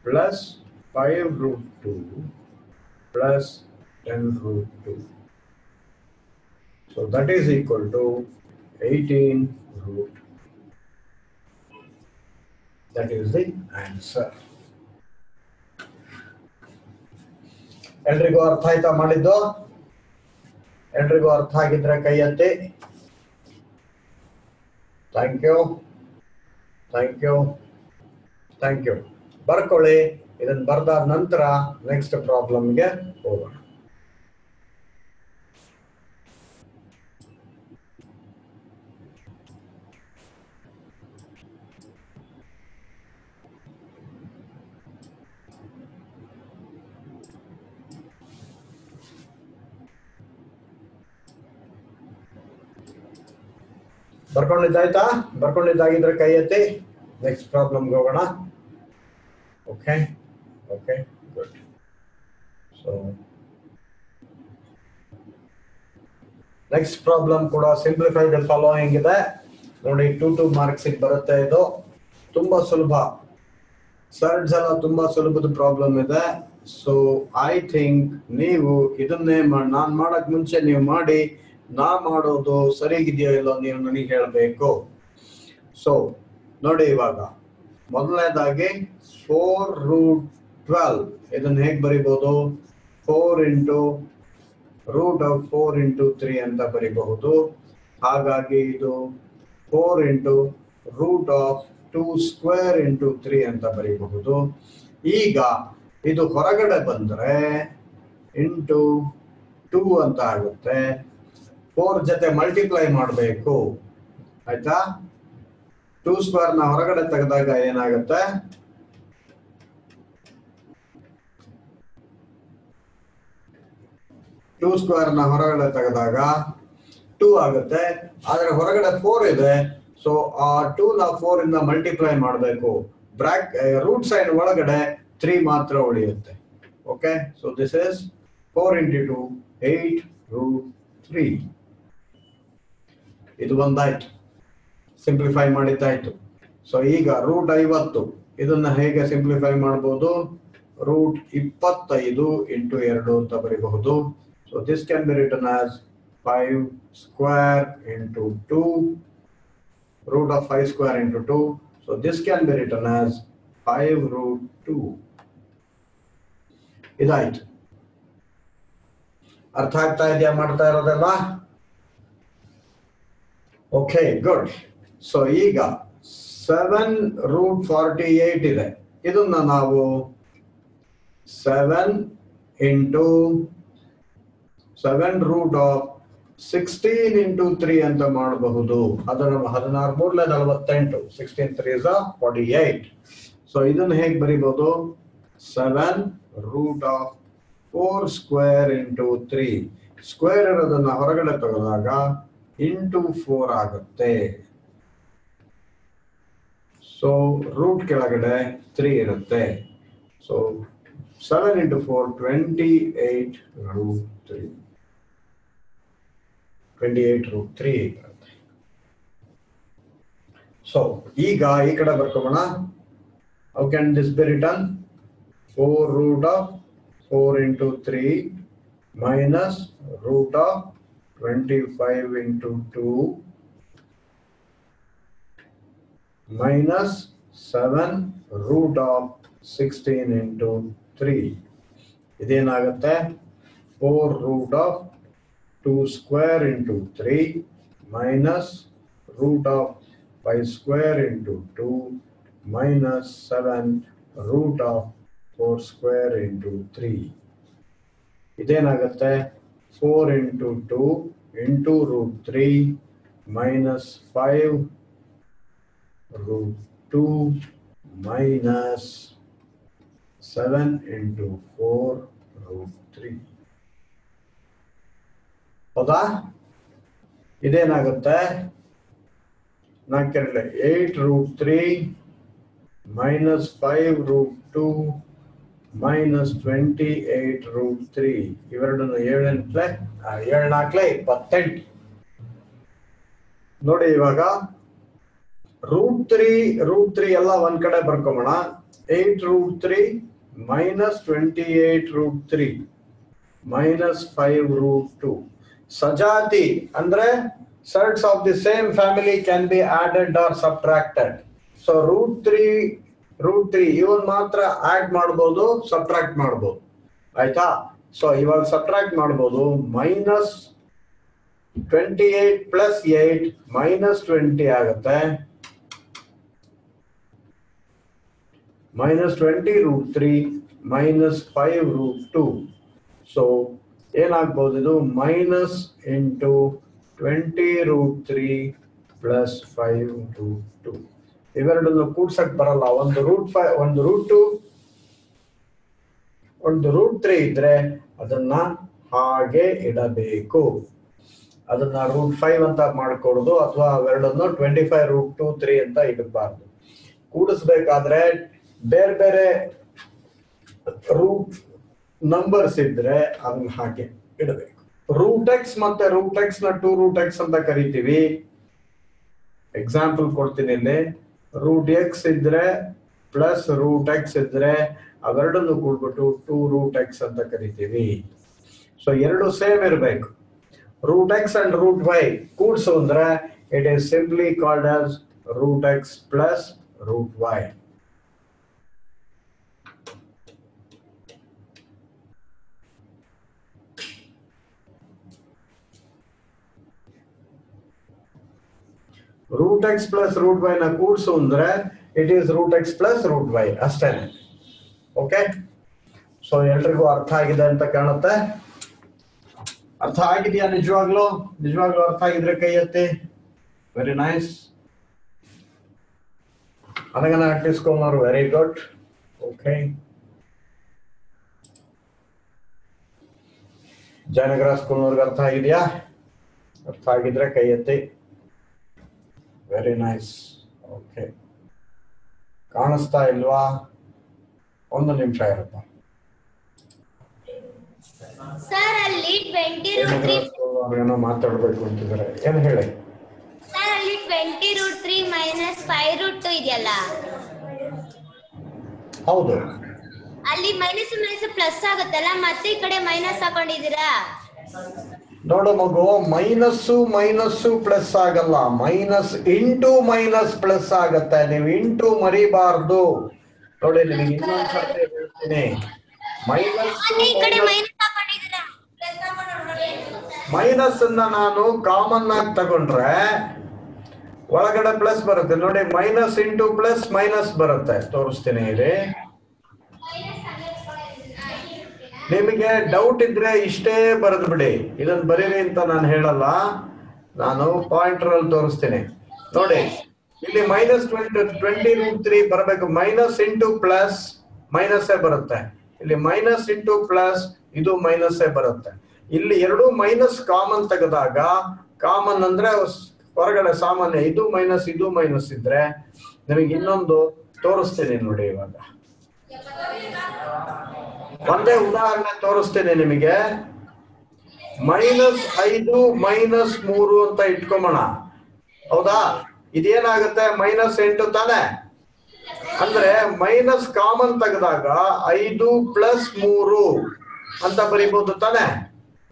plus 5 root 2 plus 10 root 2. So that is equal to 18 root. That is the answer. ಎಲ್ರಿಗೂ ಅರ್ಥ ಆಯ್ತಾ ಮಾಡಿದ್ದು ಎಲ್ರಿಗೂ ಅರ್ಥ ಆಗಿದ್ರೆ ಕೈ ಎತ್ತಿ thank you thank you thank you ಬರ್ಕೊಳ್ಳಿ ಇದನ್ನ ಬರ್ದಾದ ನಂತರ ನೆಕ್ಸ್ಟ್ ಪ್ರಾಬ್ಲಮ್ಗೆ ಹೋಗೋಣ. ಬರ್ಕೊಂಡಿದ್ದಾಯ್ತಾ? ಬರ್ಕೊಂಡಿದ್ದಾಗಿದ್ರೆ ಕೈ ಎತ್ತಿ ನೆಕ್ಸ್ಟ್ ಪ್ರಾಬ್ಲಮ್ಗೆ ಹೋಗೋಣ. Okay okay good. So next problem ಕೂಡ ಸಿಂಪ್ಲಿಫೈಡ್ ಫಾಲೋಯಿಂಗ್ ಇದೆ. ನೋಡಿ ಟು ಟು ಮಾರ್ಕ್ಸ್ ಬರುತ್ತೆ ಇದು. ತುಂಬಾ ಸುಲಭ. ಸರ್ಡ್ಸ್ ಎಲ್ಲ ತುಂಬಾ ಸುಲಭದ ಪ್ರಾಬ್ಲಮ್ ಇದೆ. ಸೊ ಐ ಥಿಂಕ್ ನೀವು ಇದನ್ನೇ ನಾನು ನಾನ್ ಮಾಡಕ್ ಮುಂಚೆ ನೀವು ಮಾಡಿ, ನಾ ಮಾಡೋದು ಸರಿಗಿದೆಯೋ ಇಲ್ಲೋ ನೀವು ನನಗೆ ಹೇಳಬೇಕು. ಸೊ ನೋಡಿ ಇವಾಗ. ಮೊದಲನೇದಾಗಿ ಫೋರ್ ರೂಟ್ ಟ್ವೆಲ್ವ್ ಇದನ್ನ ಹೇಗೆ ಬರಿಬಹುದು four into root of four into three ಅಂತ ಬರಿಬಹುದು. ಹಾಗಾಗಿ ಇದು four into root of two square into three ಅಂತ ಬರಿಬಹುದು. ಈಗ ಇದು ಹೊರಗಡೆ ಬಂದ್ರೆ ಇಂಟು ಟೂ ಅಂತ ಆಗುತ್ತೆ. ಫೋರ್ ಜೊತೆ ಮಲ್ಟಿಪ್ಲೈ ಮಾಡಬೇಕು. ಆಯ್ತಾ? ಟೂ ಸ್ಕ್ವೇರ್ನ ಹೊರಗಡೆ ತೆಗೆದಾಗ ಏನಾಗುತ್ತೆ? ಟೂ ಸ್ಕ್ವೇರ್ನ ಹೊರಗಡೆ ತೆಗೆದಾಗ ಟೂ ಆಗುತ್ತೆ. ಆದ್ರೆ ಹೊರಗಡೆ ಫೋರ್ ಇದೆ. ಸೊ ಆ ಟೂ ನ ಫೋರ್ ಇಂದ ಮಲ್ಟಿಪ್ಲೈ ಮಾಡಬೇಕು. ಬ್ರಾಕ್ ರೂಟ್ ಸೈಡ್ ಒಳಗಡೆ ತ್ರೀ ಮಾತ್ರ ಉಳಿಯುತ್ತೆ. Okay so this is four into two eight root three ಇದು ಒಂದಾಯ್ತು. ಸಿಂಪ್ಲಿಫೈ ಮಾಡಿದ್ದಾಯ್ತು. ಸೊ ಈಗ ರೂಟ್ ಐವತ್ತು. ಇದನ್ನ ಹೇಗೆ ಸಿಂಪ್ಲಿಫೈ ಮಾಡಬಹುದು ರೂಟ್ ಇಪ್ಪತ್ತೈದು ಇಂಟು ಎರಡು ಅಂತ ಬರೀಬಹುದು. So this can be rewritten as five square into two root of 5 square into 2. So this can be written as 5 root 2. ಇದಾಯ್ತು ಅರ್ಥ ಆಗ್ತಾ ಇದೆಯಾ ಮಾಡ್ತಾ ಇರೋದೆಲ್ಲ ಓಕೆ ಗುಡ್ ಸೊ ಈಗ ಸೆವೆನ್ ರೂಟ್ ಫಾರ್ಟಿ ಏಟ್ ಇದೆ ಇದನ್ನ ನಾವು seven into seven root of sixteen into three ಅಂತ ಮಾಡಬಹುದು. ಅದರ ಹದಿನಾರು ಮೂರ್ಲೆ ನಲವತ್ತೆಂಟು. Sixteen three is forty eight so ಇದನ್ನು ಹೇಗೆ ಬರೀಬಹುದು? Seven root of four square into three square ಇರೋದನ್ನ ಹೊರಗಡೆ ತೆಗೆದಾಗ ಇಂಟು ಫೋರ್ ಆಗುತ್ತೆ. ಸೊ ರೂಟ್ ಕೆಳಗಡೆ ತ್ರೀ ಇರುತ್ತೆ. So seven into four twenty eight root three twenty root three ಬರುತ್ತೆ ಸೊ ಈಗ ಈ ಕಡೆ ಬರ್ಕೋಣ how can this be rewritten four root of four into three minus root of twenty five into two minus seven root of sixteen into three ಇದೇನಾಗುತ್ತೆ? Four root of 2 square into 3 minus root of 5 square into 2 minus 7 root of 4 square into 3. ಇದೇನಾಗುತ್ತೆ four into two into root three minus five root two minus seven into four root three ಹೌದಾ ಇದೇನಾಗುತ್ತೆ? ನಾಲ್ಕೆರಡಲೆ eight root three minus five root two minus twenty eight root three ಇವೆರಡನ್ನು ಏಳೆಂಟ್ಲೆ ಏಳು ನಾಲ್ಕಲೆ ಇಪ್ಪತ್ತೆಂಟು. ನೋಡಿ ಇವಾಗ root three root three ಎಲ್ಲ ಒಂದ್ ಕಡೆ ಬರ್ಕೊಂಬೋಣ. Eight root three minus twenty eight root three minus five root two ಸಜಾತಿ ಅಂದ್ರೆ sorts of the same family can be added or subtracted so root three root three ಇವನ್ ಮಾತ್ರ add ಮಾಡ್ಬೋದು subtract ಮಾಡ್ಬೋದು. ಆಯ್ತಾ? So ಇವಾಗ subtract ಮಾಡ್ಬೋದು minus twenty eight plus eight minus twenty ಆಗುತ್ತೆ. Minus twenty root three minus five root two so ಏನಾಗ್ಬೋದು ಇದು minus into twenty root three plus five root two. ಇವೆರಡನ್ನು ಕೂಡ್ಸಕ್ ಬರಲ್ಲ. ಒಂದು ರೂಟ್ ಫೈವ್ ಒಂದು ರೂಟ್ ಟು, ಒಂದು ರೂಟ್ ತ್ರೀ ಇದ್ರೆ ಅದನ್ನ ಹಾಗೆ ಇಡಬೇಕು. ಅದನ್ನ ರೂಟ್ ಫೈವ್ ಅಂತ ಮಾಡ್ಕೊಡುದು ಅಥವಾ ಅವೆರಡನ್ನು twenty five root two three ಅಂತ ಇಡಬಾರ್ದು. ಕೂಡಿಸ್ಬೇಕಾದ್ರೆ ಬೇರೆ ಬೇರೆ ರೂಟ್ ನಂಬರ್ಸ್ ಇದ್ರೆ ಅದನ್ನ ಹಾಗೆ ಇಡಬೇಕು. ರೂಟ್ ಎಕ್ಸ್ ಮತ್ತೆ ರೂಟ್ ಎಕ್ಸ್ನ ಟೂ ರೂಟ್ ಎಕ್ಸ್ ಅಂತ ಕರಿತೀವಿ. ಎಕ್ಸಾಂಪಲ್ ಕೊಡ್ತೀನಿ ಇಲ್ಲಿ. ರೂಟ್ ಎಕ್ಸ್ ಇದ್ರೆ ಪ್ಲಸ್ ರೂಟ್ ಎಕ್ಸ್ ಇದ್ರೆ ಅವೆರಡನ್ನು ಕೂಡ್ಬಿಟ್ಟು ಟೂ ರೂಟ್ ಎಕ್ಸ್ ಅಂತ ಕರಿತೀವಿ. ಸೊ ಎರಡು ಸೇಮ್ ಇರಬೇಕು. Root x and root y ಕೂಡ್ಸು ಅಂದ್ರೆ it is simply called as root x plus root y root x plus root y ನ ಕೂಡ್ಸು ಅಂದ್ರೆ it is root x plus root y ಅಷ್ಟೇನೆ. Okay so ಎಲ್ರಿಗೂ ಅರ್ಥ ಆಗಿದೆ ಅಂತ ಕಾಣುತ್ತೆ. ಅರ್ಥ ಆಗಿದೆಯಾ ನಿಜವಾಗ್ಲೂ? ನಿಜವಾಗ್ಲೂ ಅರ್ಥ ಆಗಿದ್ರೆ ಕೈ ಎತ್ತಿ. ವೆರಿ ನೈಸ್ ಅದನ್ನ ಅಟ್ಟಿಸ್ಕೊಂಬರು ವೆರಿ ಗುಡ್ ಓಕೆ ಜಯನಗರ ಸ್ಕೂಲ್ನವ್ರಿಗೆ ಅರ್ಥ ಆಗಿದೆಯಾ? ಅರ್ಥ ಆಗಿದ್ರೆ ಕೈ ಎತ್ತಿ. ವೆರಿ ನೈಸ್ ಓಕೆ ಕಾಣಿಸ್ತಾ ಇಲ್ವಾ? ಒಂದು ನಿಮಿಷ ಇರಪ್ಪ. ಸರ್ ಅಲ್ಲಿ ಟ್ವೆಂಟಿ ರೂಟ್ ಏನೋ ಮಾತಾಡ್ಬೇಕು ಅಂತಿದ್ದಾರೆ. ಏನ್ ಹೇಳಿ? ಸರ್ ಅಲ್ಲಿ twenty root three minus five root two ಇದೆಯಲ್ಲ? ಹೌದು. ಅಲ್ಲಿ ಮೈನಸ್ ಮೈನಸ್ ಪ್ಲಸ್ ಆಗುತ್ತಲ್ಲ ಮತ್ತೆ ಈ ಕಡೆ ಮೈನಸ್ ಹಾಕೊಂಡಿದ್ದೀರಾ? ನೋಡು ಮಗು ಮೈನಸ್ಸು ಮೈನಸ್ಸು ಪ್ಲಸ್ ಆಗಲ್ಲ. ಮೈನಸ್ ಇಂಟು ಮೈನಸ್ ಪ್ಲಸ್ ಆಗತ್ತೆ. ನೀವು ಇಂಟು ಮರಿಬಾರ್ದು. ನೋಡಿ ನಿಮಗೆ ಇನ್ನೊಂದ್ಸತಿ ಹೇಳ್ತೀನಿ. ಮೈನಸ್ ಮೈನಸ್ ಅನ್ನ ನಾನು ಕಾಮನ್ ಆಗಿ ತಗೊಂಡ್ರೆ ಒಳಗಡೆ ಪ್ಲಸ್ ಬರುತ್ತೆ. ನೋಡಿ ಮೈನಸ್ ಇಂಟು ಪ್ಲಸ್ ಮೈನಸ್ ಬರುತ್ತೆ. ತೋರಿಸ್ತೀನಿ ಇರಿ ನಿಮಗೆ ಡೌಟ್ ಇದ್ರೆ ಇಷ್ಟೇ ಬರೆದು ಬಿಡಿ. ಇದನ್ನು ಬರೀರಿ ಅಂತ ನಾನು ಹೇಳಲ್ಲ. ನಾನು ಪಾಯಿಂಟರ್ ಅಲ್ಲಿ ತೋರಿಸ್ತೇನೆ. ನೋಡಿ, ಇಲ್ಲಿ minus twenty twenty root three ಬರಬೇಕು. ಮೈನಸ್ ಇಂಟು ಪ್ಲಸ್ ಮೈನಸ್ ಬರುತ್ತೆ. ಇಲ್ಲಿ ಮೈನಸ್ ಇಂಟು ಪ್ಲಸ್ ಇದು ಮೈನಸ್ ಬರುತ್ತೆ. ಇಲ್ಲಿ ಎರಡು ಮೈನಸ್ ಕಾಮನ್ ತೆಗೆದಾಗ ಕಾಮನ್ ಅಂದ್ರೆ ಹೊರಗಡೆ ಸಾಮಾನ್ಯ ಇದು ಮೈನಸ್ ಇದು ಮೈನಸ್ ಇದ್ರೆ ನಿಮಗೆ ಇನ್ನೊಂದು ತೋರಿಸ್ತೀನಿ ನೋಡಿ ಇವಾಗ. ಒಂದೇ ಉದಾಹರಣೆ ತೋರಿಸ್ತೇನೆ ನಿಮಗೆ. ಮೈನಸ್ ಐದು, ಮೈನಸ್ ಮೂರು ಅಂತ ಇಟ್ಕೊಂಬೋಣ. ಹೌದಾ? ಇದೇನಾಗುತ್ತೆ? ಮೈನಸ್ ಎಂಟು ತಾನೆ? ಅಂದ್ರೆ ಮೈನಸ್ ಕಾಮನ್ ತೆಗೆದಾಗ ಐದು ಪ್ಲಸ್ ಮೂರು ಅಂತ ಬರೀಬಹುದು ತಾನೆ?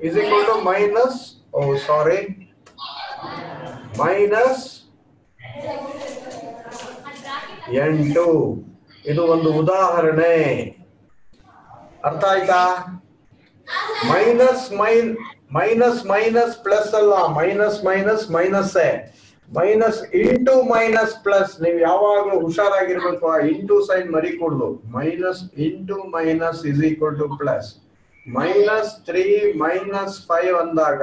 Is equal to minus oh sorry minus ಎಂಟು. ಇದು ಒಂದು ಉದಾಹರಣೆ. ಅರ್ಥ ಆಯ್ತಾ? ಮೈನಸ್ ಮೈನ್, ಮೈನಸ್ ಮೈನಸ್ ಪ್ಲಸ್ ಅಲ್ಲ, minus minus minus minus into minus plus, ನೀವು ಯಾವಾಗ್ಲೂ ಹುಷಾರಾಗಿರ್ಬೇಕು, ಆ ಇಂಟು ಸೈನ್ ಮರಿ ಕೊಡ್ದು minus into minus is equal to plus. Minus three minus five ಅಂದಾಗ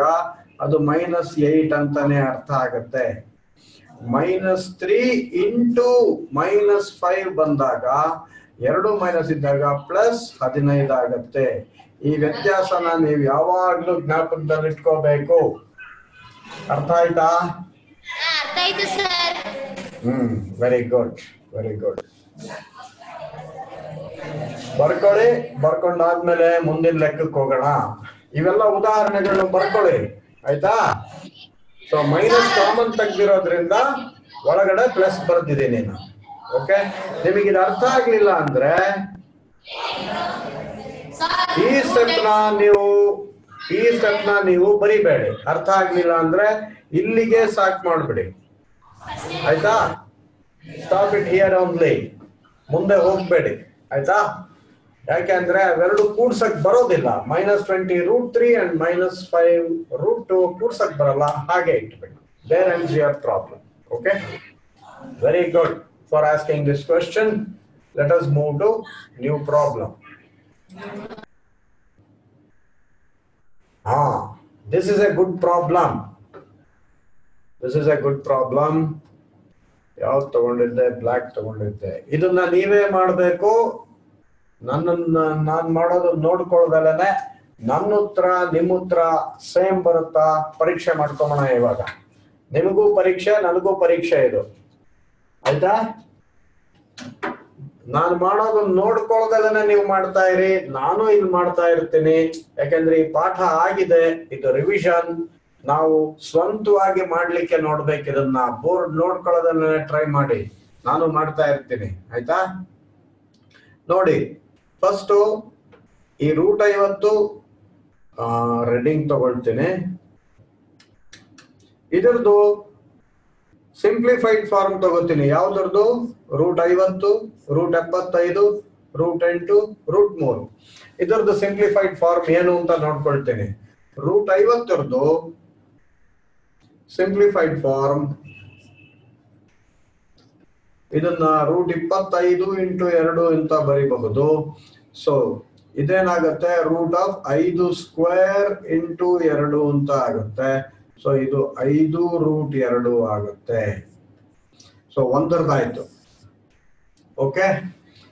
ಅದು ಮೈನಸ್ ಏಟ್ ಅಂತಾನೆ ಅರ್ಥ ಆಗತ್ತೆ. Minus three into minus five ಬಂದಾಗ ಎರಡು ಮೈನಸ್ ಇದ್ದಾಗ ಪ್ಲಸ್ ಹದಿನೈದು ಆಗತ್ತೆ. ಈ ವ್ಯತ್ಯಾಸನ ನೀವು ಯಾವಾಗ್ಲೂ ಜ್ಞಾಪಕದಲ್ಲಿ ಇಟ್ಕೋಬೇಕು. ಅರ್ಥ ಆಯ್ತಾ? Hmm very good very good ಬರ್ಕೊಳ್ಳಿ ಬರ್ಕೊಂಡಾದ್ಮೇಲೆ ಮುಂದಿನ ಲೆಕ್ಕಕ್ಕೆ ಹೋಗೋಣ. ಇವೆಲ್ಲ ಉದಾಹರಣೆಗಳನ್ನ ಬರ್ಕೊಳ್ಳಿ ಆಯ್ತಾ? ಸೊ ಮೈನಸ್ ಕಾಮನ್ ತೆಗ್ದಿರೋದ್ರಿಂದ ಒಳಗಡೆ ಪ್ಲಸ್ ಬರ್ತಿದ್ದೀನಿ ನಾನು. ಓಕೆ ನಿಮಗೆ ಅರ್ಥ ಆಗ್ಲಿಲ್ಲ ಅಂದ್ರೆ ಈ ಸ್ಟೆಪ್ನ ನೀವು, ಈ ಸ್ಟೆಪ್ನ ನೀವು ಬರಿಬೇಡಿ. ಅರ್ಥ ಆಗ್ಲಿಲ್ಲ ಅಂದ್ರೆ ಇಲ್ಲಿಗೆ ಸಾಕ್ ಮಾಡ್ಬಿಡಿ. ಆಯ್ತಾ? ಸ್ಟಾಪ್ ಇಟ್ ಹಿಯರ್ ಓನ್ಲಿ ಮುಂದೆ ಹೋಗ್ಬೇಡಿ. ಆಯ್ತಾ? ಯಾಕೆಂದ್ರೆ ಅವೆರಡು ಕೂಡ್ಸಕ್ ಬರೋದಿಲ್ಲ. Minus twenty root three and minus five root two ಕೂಡ್ಸಕ್ ಬರಲ್ಲ. ಹಾಗೆ ಇಟ್ಬಿಡಿ. There and your problem okay very good for asking this question. Let us move to new problem ಹಾ this is a good problem this is a good problem ಯಾವ್ದು ತಗೊಂಡಿದ್ದೆ black ತಗೊಂಡಿದ್ದೆ. ಇದನ್ನ ನೀವೇ ಮಾಡಬೇಕು. ನನ್ನನ್ನು, ನಾನ್ ಮಾಡೋದು ನೋಡ್ಕೊಳ್ದಲ್ಲೇ ನನ್ನ ಉತ್ತರ ನಿಮ್ಮ ಉತ್ತರ ಸೇಮ್ ಬರುತ್ತಾ? ಪರೀಕ್ಷೆ ಮಾಡ್ಕೊಂಬೋಣ ಇವಾಗ. ನಿಮಗೂ ಪರೀಕ್ಷೆ, ನನಗೂ ಪರೀಕ್ಷೆ ಇದು. ಆಯ್ತಾ? ನಾನು ಮಾಡೋದನ್ನ ನೋಡ್ಕೊಳ್ದಲ್ಲೇ ನೀವು ಮಾಡ್ತಾ ಇರಿ. ನಾನು ಇಲ್ಲಿ ಮಾಡ್ತಾ ಇರ್ತೀನಿ. ಯಾಕಂದ್ರೆ ಈ ಪಾಠ ಆಗಿದೆ. ಇದು ರಿವಿಷನ್ ನಾವು ಸ್ವಂತವಾಗಿ ಮಾಡ್ಲಿಕ್ಕೆ ನೋಡ್ಬೇಕು. ಇದನ್ನ ಬೋರ್ಡ್ ನೋಡ್ಕೊಳ್ಳೋದನ್ನ ಟ್ರೈ ಮಾಡಿ. ನಾನು ಮಾಡ್ತಾ ಇರ್ತೀನಿ. ಆಯ್ತಾ? ನೋಡಿ ಫಸ್ಟ್ ಈ ರೂಟ್ ಐವತ್ತು ರೆಡಿಂಗ್ ತಗೊಳ್ತೀನಿ. ಇದರದು ಸಿಂಪ್ಲಿಫೈಡ್ ಫಾರ್ಮ್ ತಗೋತೀನಿ. ಯಾವ್ದರದು ರೂಟ್ ಐವತ್ತು ರೂಟ್ ಎಪ್ಪತ್ತೈದು ರೂಟ್ ಎಂಟು ರೂಟ್ ಮೂರು. ಇದರದ್ದು ಸಿಂಪ್ಲಿಫೈಡ್ ಫಾರ್ಮ್ ಏನು ಅಂತ ನೋಡ್ಕೊಳ್ತೀನಿ. ರೂಟ್ ಐವತ್ತರದ್ದು ಸಿಂಪ್ಲಿಫೈಡ್ ಫಾರ್ಮ್ ಇದನ್ನ ರೂಟ್ ಇಪ್ಪತ್ತೈದು ಇಂಟು ಎರಡು ಅಂತ ಬರೀಬಹುದು. ಸೊ ಇದೇನಾಗುತ್ತೆ? ರೂಟ್ ಆಫ್ ಐದು ಸ್ಕ್ವೇರ್ ಇಂಟು ಎರಡು ಅಂತ ಆಗುತ್ತೆ. ಸೊ ಇದು ಐದು ರೂಟ್ ಎರಡು ಆಗುತ್ತೆ. ಸೊ ಒಂದರದಾಯ್ತು ಓಕೆ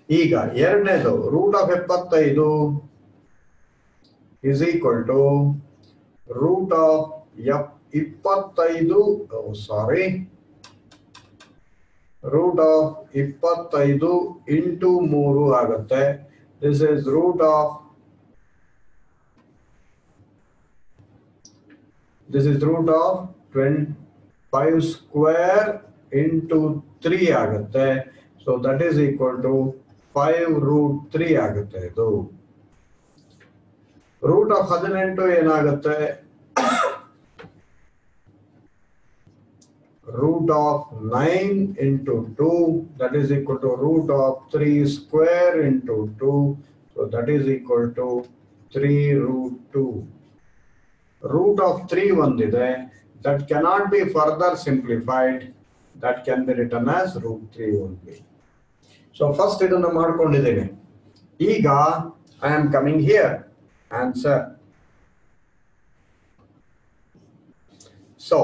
ಈಗ ಎರಡನೇದು ರೂಟ್ ಆಫ್ ಎಪ್ಪತ್ತೈದು is equal to root of ಎಪ್, ಇಪ್ಪತ್ತೈದು ಸಾರಿ ರೂಟ್ ಆಫ್ ಇಪ್ಪತ್ತೈದು ಇಂಟು ಮೂರು ಆಗುತ್ತೆ. This is root of this is root of twenty five square into three ಆಗುತ್ತೆ so that is equal to five root three ಆಗುತ್ತೆ ಇದು root of ಹದಿನೆಂಟು ಏನಾಗುತ್ತೆ root of 9 into 2 that is equal to root of 3 square into 2 so that is equal to 3 root 2 root of 3 ಒಂದಿದೆ that cannot be further simplified that can be written as root 3 only so first ಇದನ್ನು ಮಾಡ್ಕೊಂಡಿದ್ದೇನೆ ಈಗ I am coming here answer so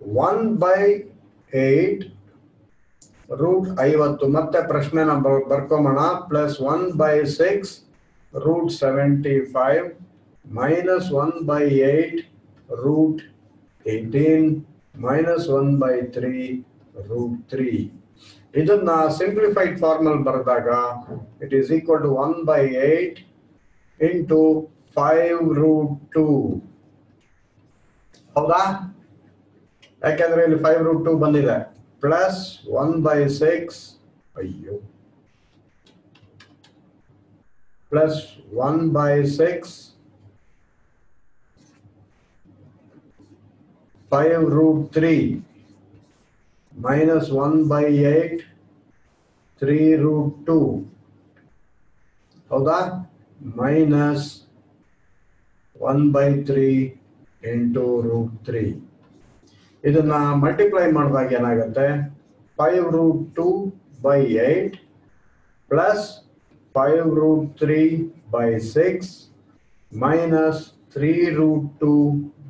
1 by 8 root ಐವತ್ತು ಮತ್ತೆ ಪ್ರಶ್ನೆ number ಬರ್ಕೊಂಬೋಣ plus one by six root seventy five minus one by eight root eighteen minus one by three root three ಇದನ್ನ simplified ಫಾರ್ಮಲ್ ಬರೆದಾಗ it is equal to one by eight into five root two ಹೌದಾ? ಯಾಕೆಂದ್ರೆ ಇಲ್ಲಿ five root two ಬಂದಿದೆ. Plus one by six ಅಯ್ಯೋ. Plus one by six five root three minus one by eight three root two ಹೌದಾ? Minus one by three into root three ಇದನ್ನ multiply ಮಾಡಿದಾಗ ಏನಾಗುತ್ತೆ? Five root two by eight plus five root three by six minus three root two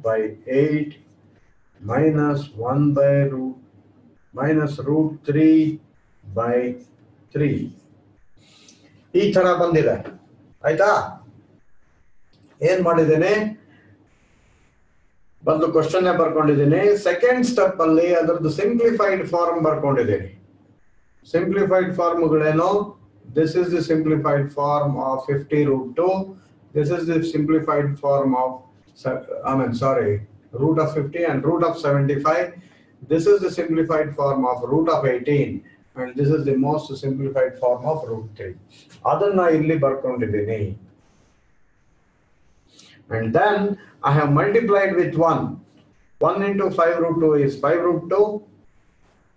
by eight minus one by root minus root three by three ಈ ತರ ಬಂದಿದೆ. ಆಯ್ತಾ? ಏನ್ ಮಾಡಿದ್ದೇನೆ? ಬಂದು ಕ್ವಶನ್ ಬರ್ಕೊಂಡಿದ್ದೀನಿ. ಸೆಕೆಂಡ್ ಸ್ಟೆಪ್ ಅಲ್ಲಿ ಅದರದ್ದು ಸಿಂಪ್ಲಿಫೈಡ್ ಫಾರ್ಮ್ ಬರ್ಕೊಂಡಿದ್ದೀನಿ. Simplified ಫಾರ್ಮ್ಗಳೇನು this is the simplified form of fifty root two this is the simplified form of I mean sorry Root of fifty and root of seventy five this is the simplified form of root of eighteen and this is the most simplified form of root three ಅದನ್ನ ಇಲ್ಲಿ ಬರ್ಕೊಂಡಿದ್ದೀನಿ and then I have multiplied with 1. 1 into 5 root 2 is 5 root 2.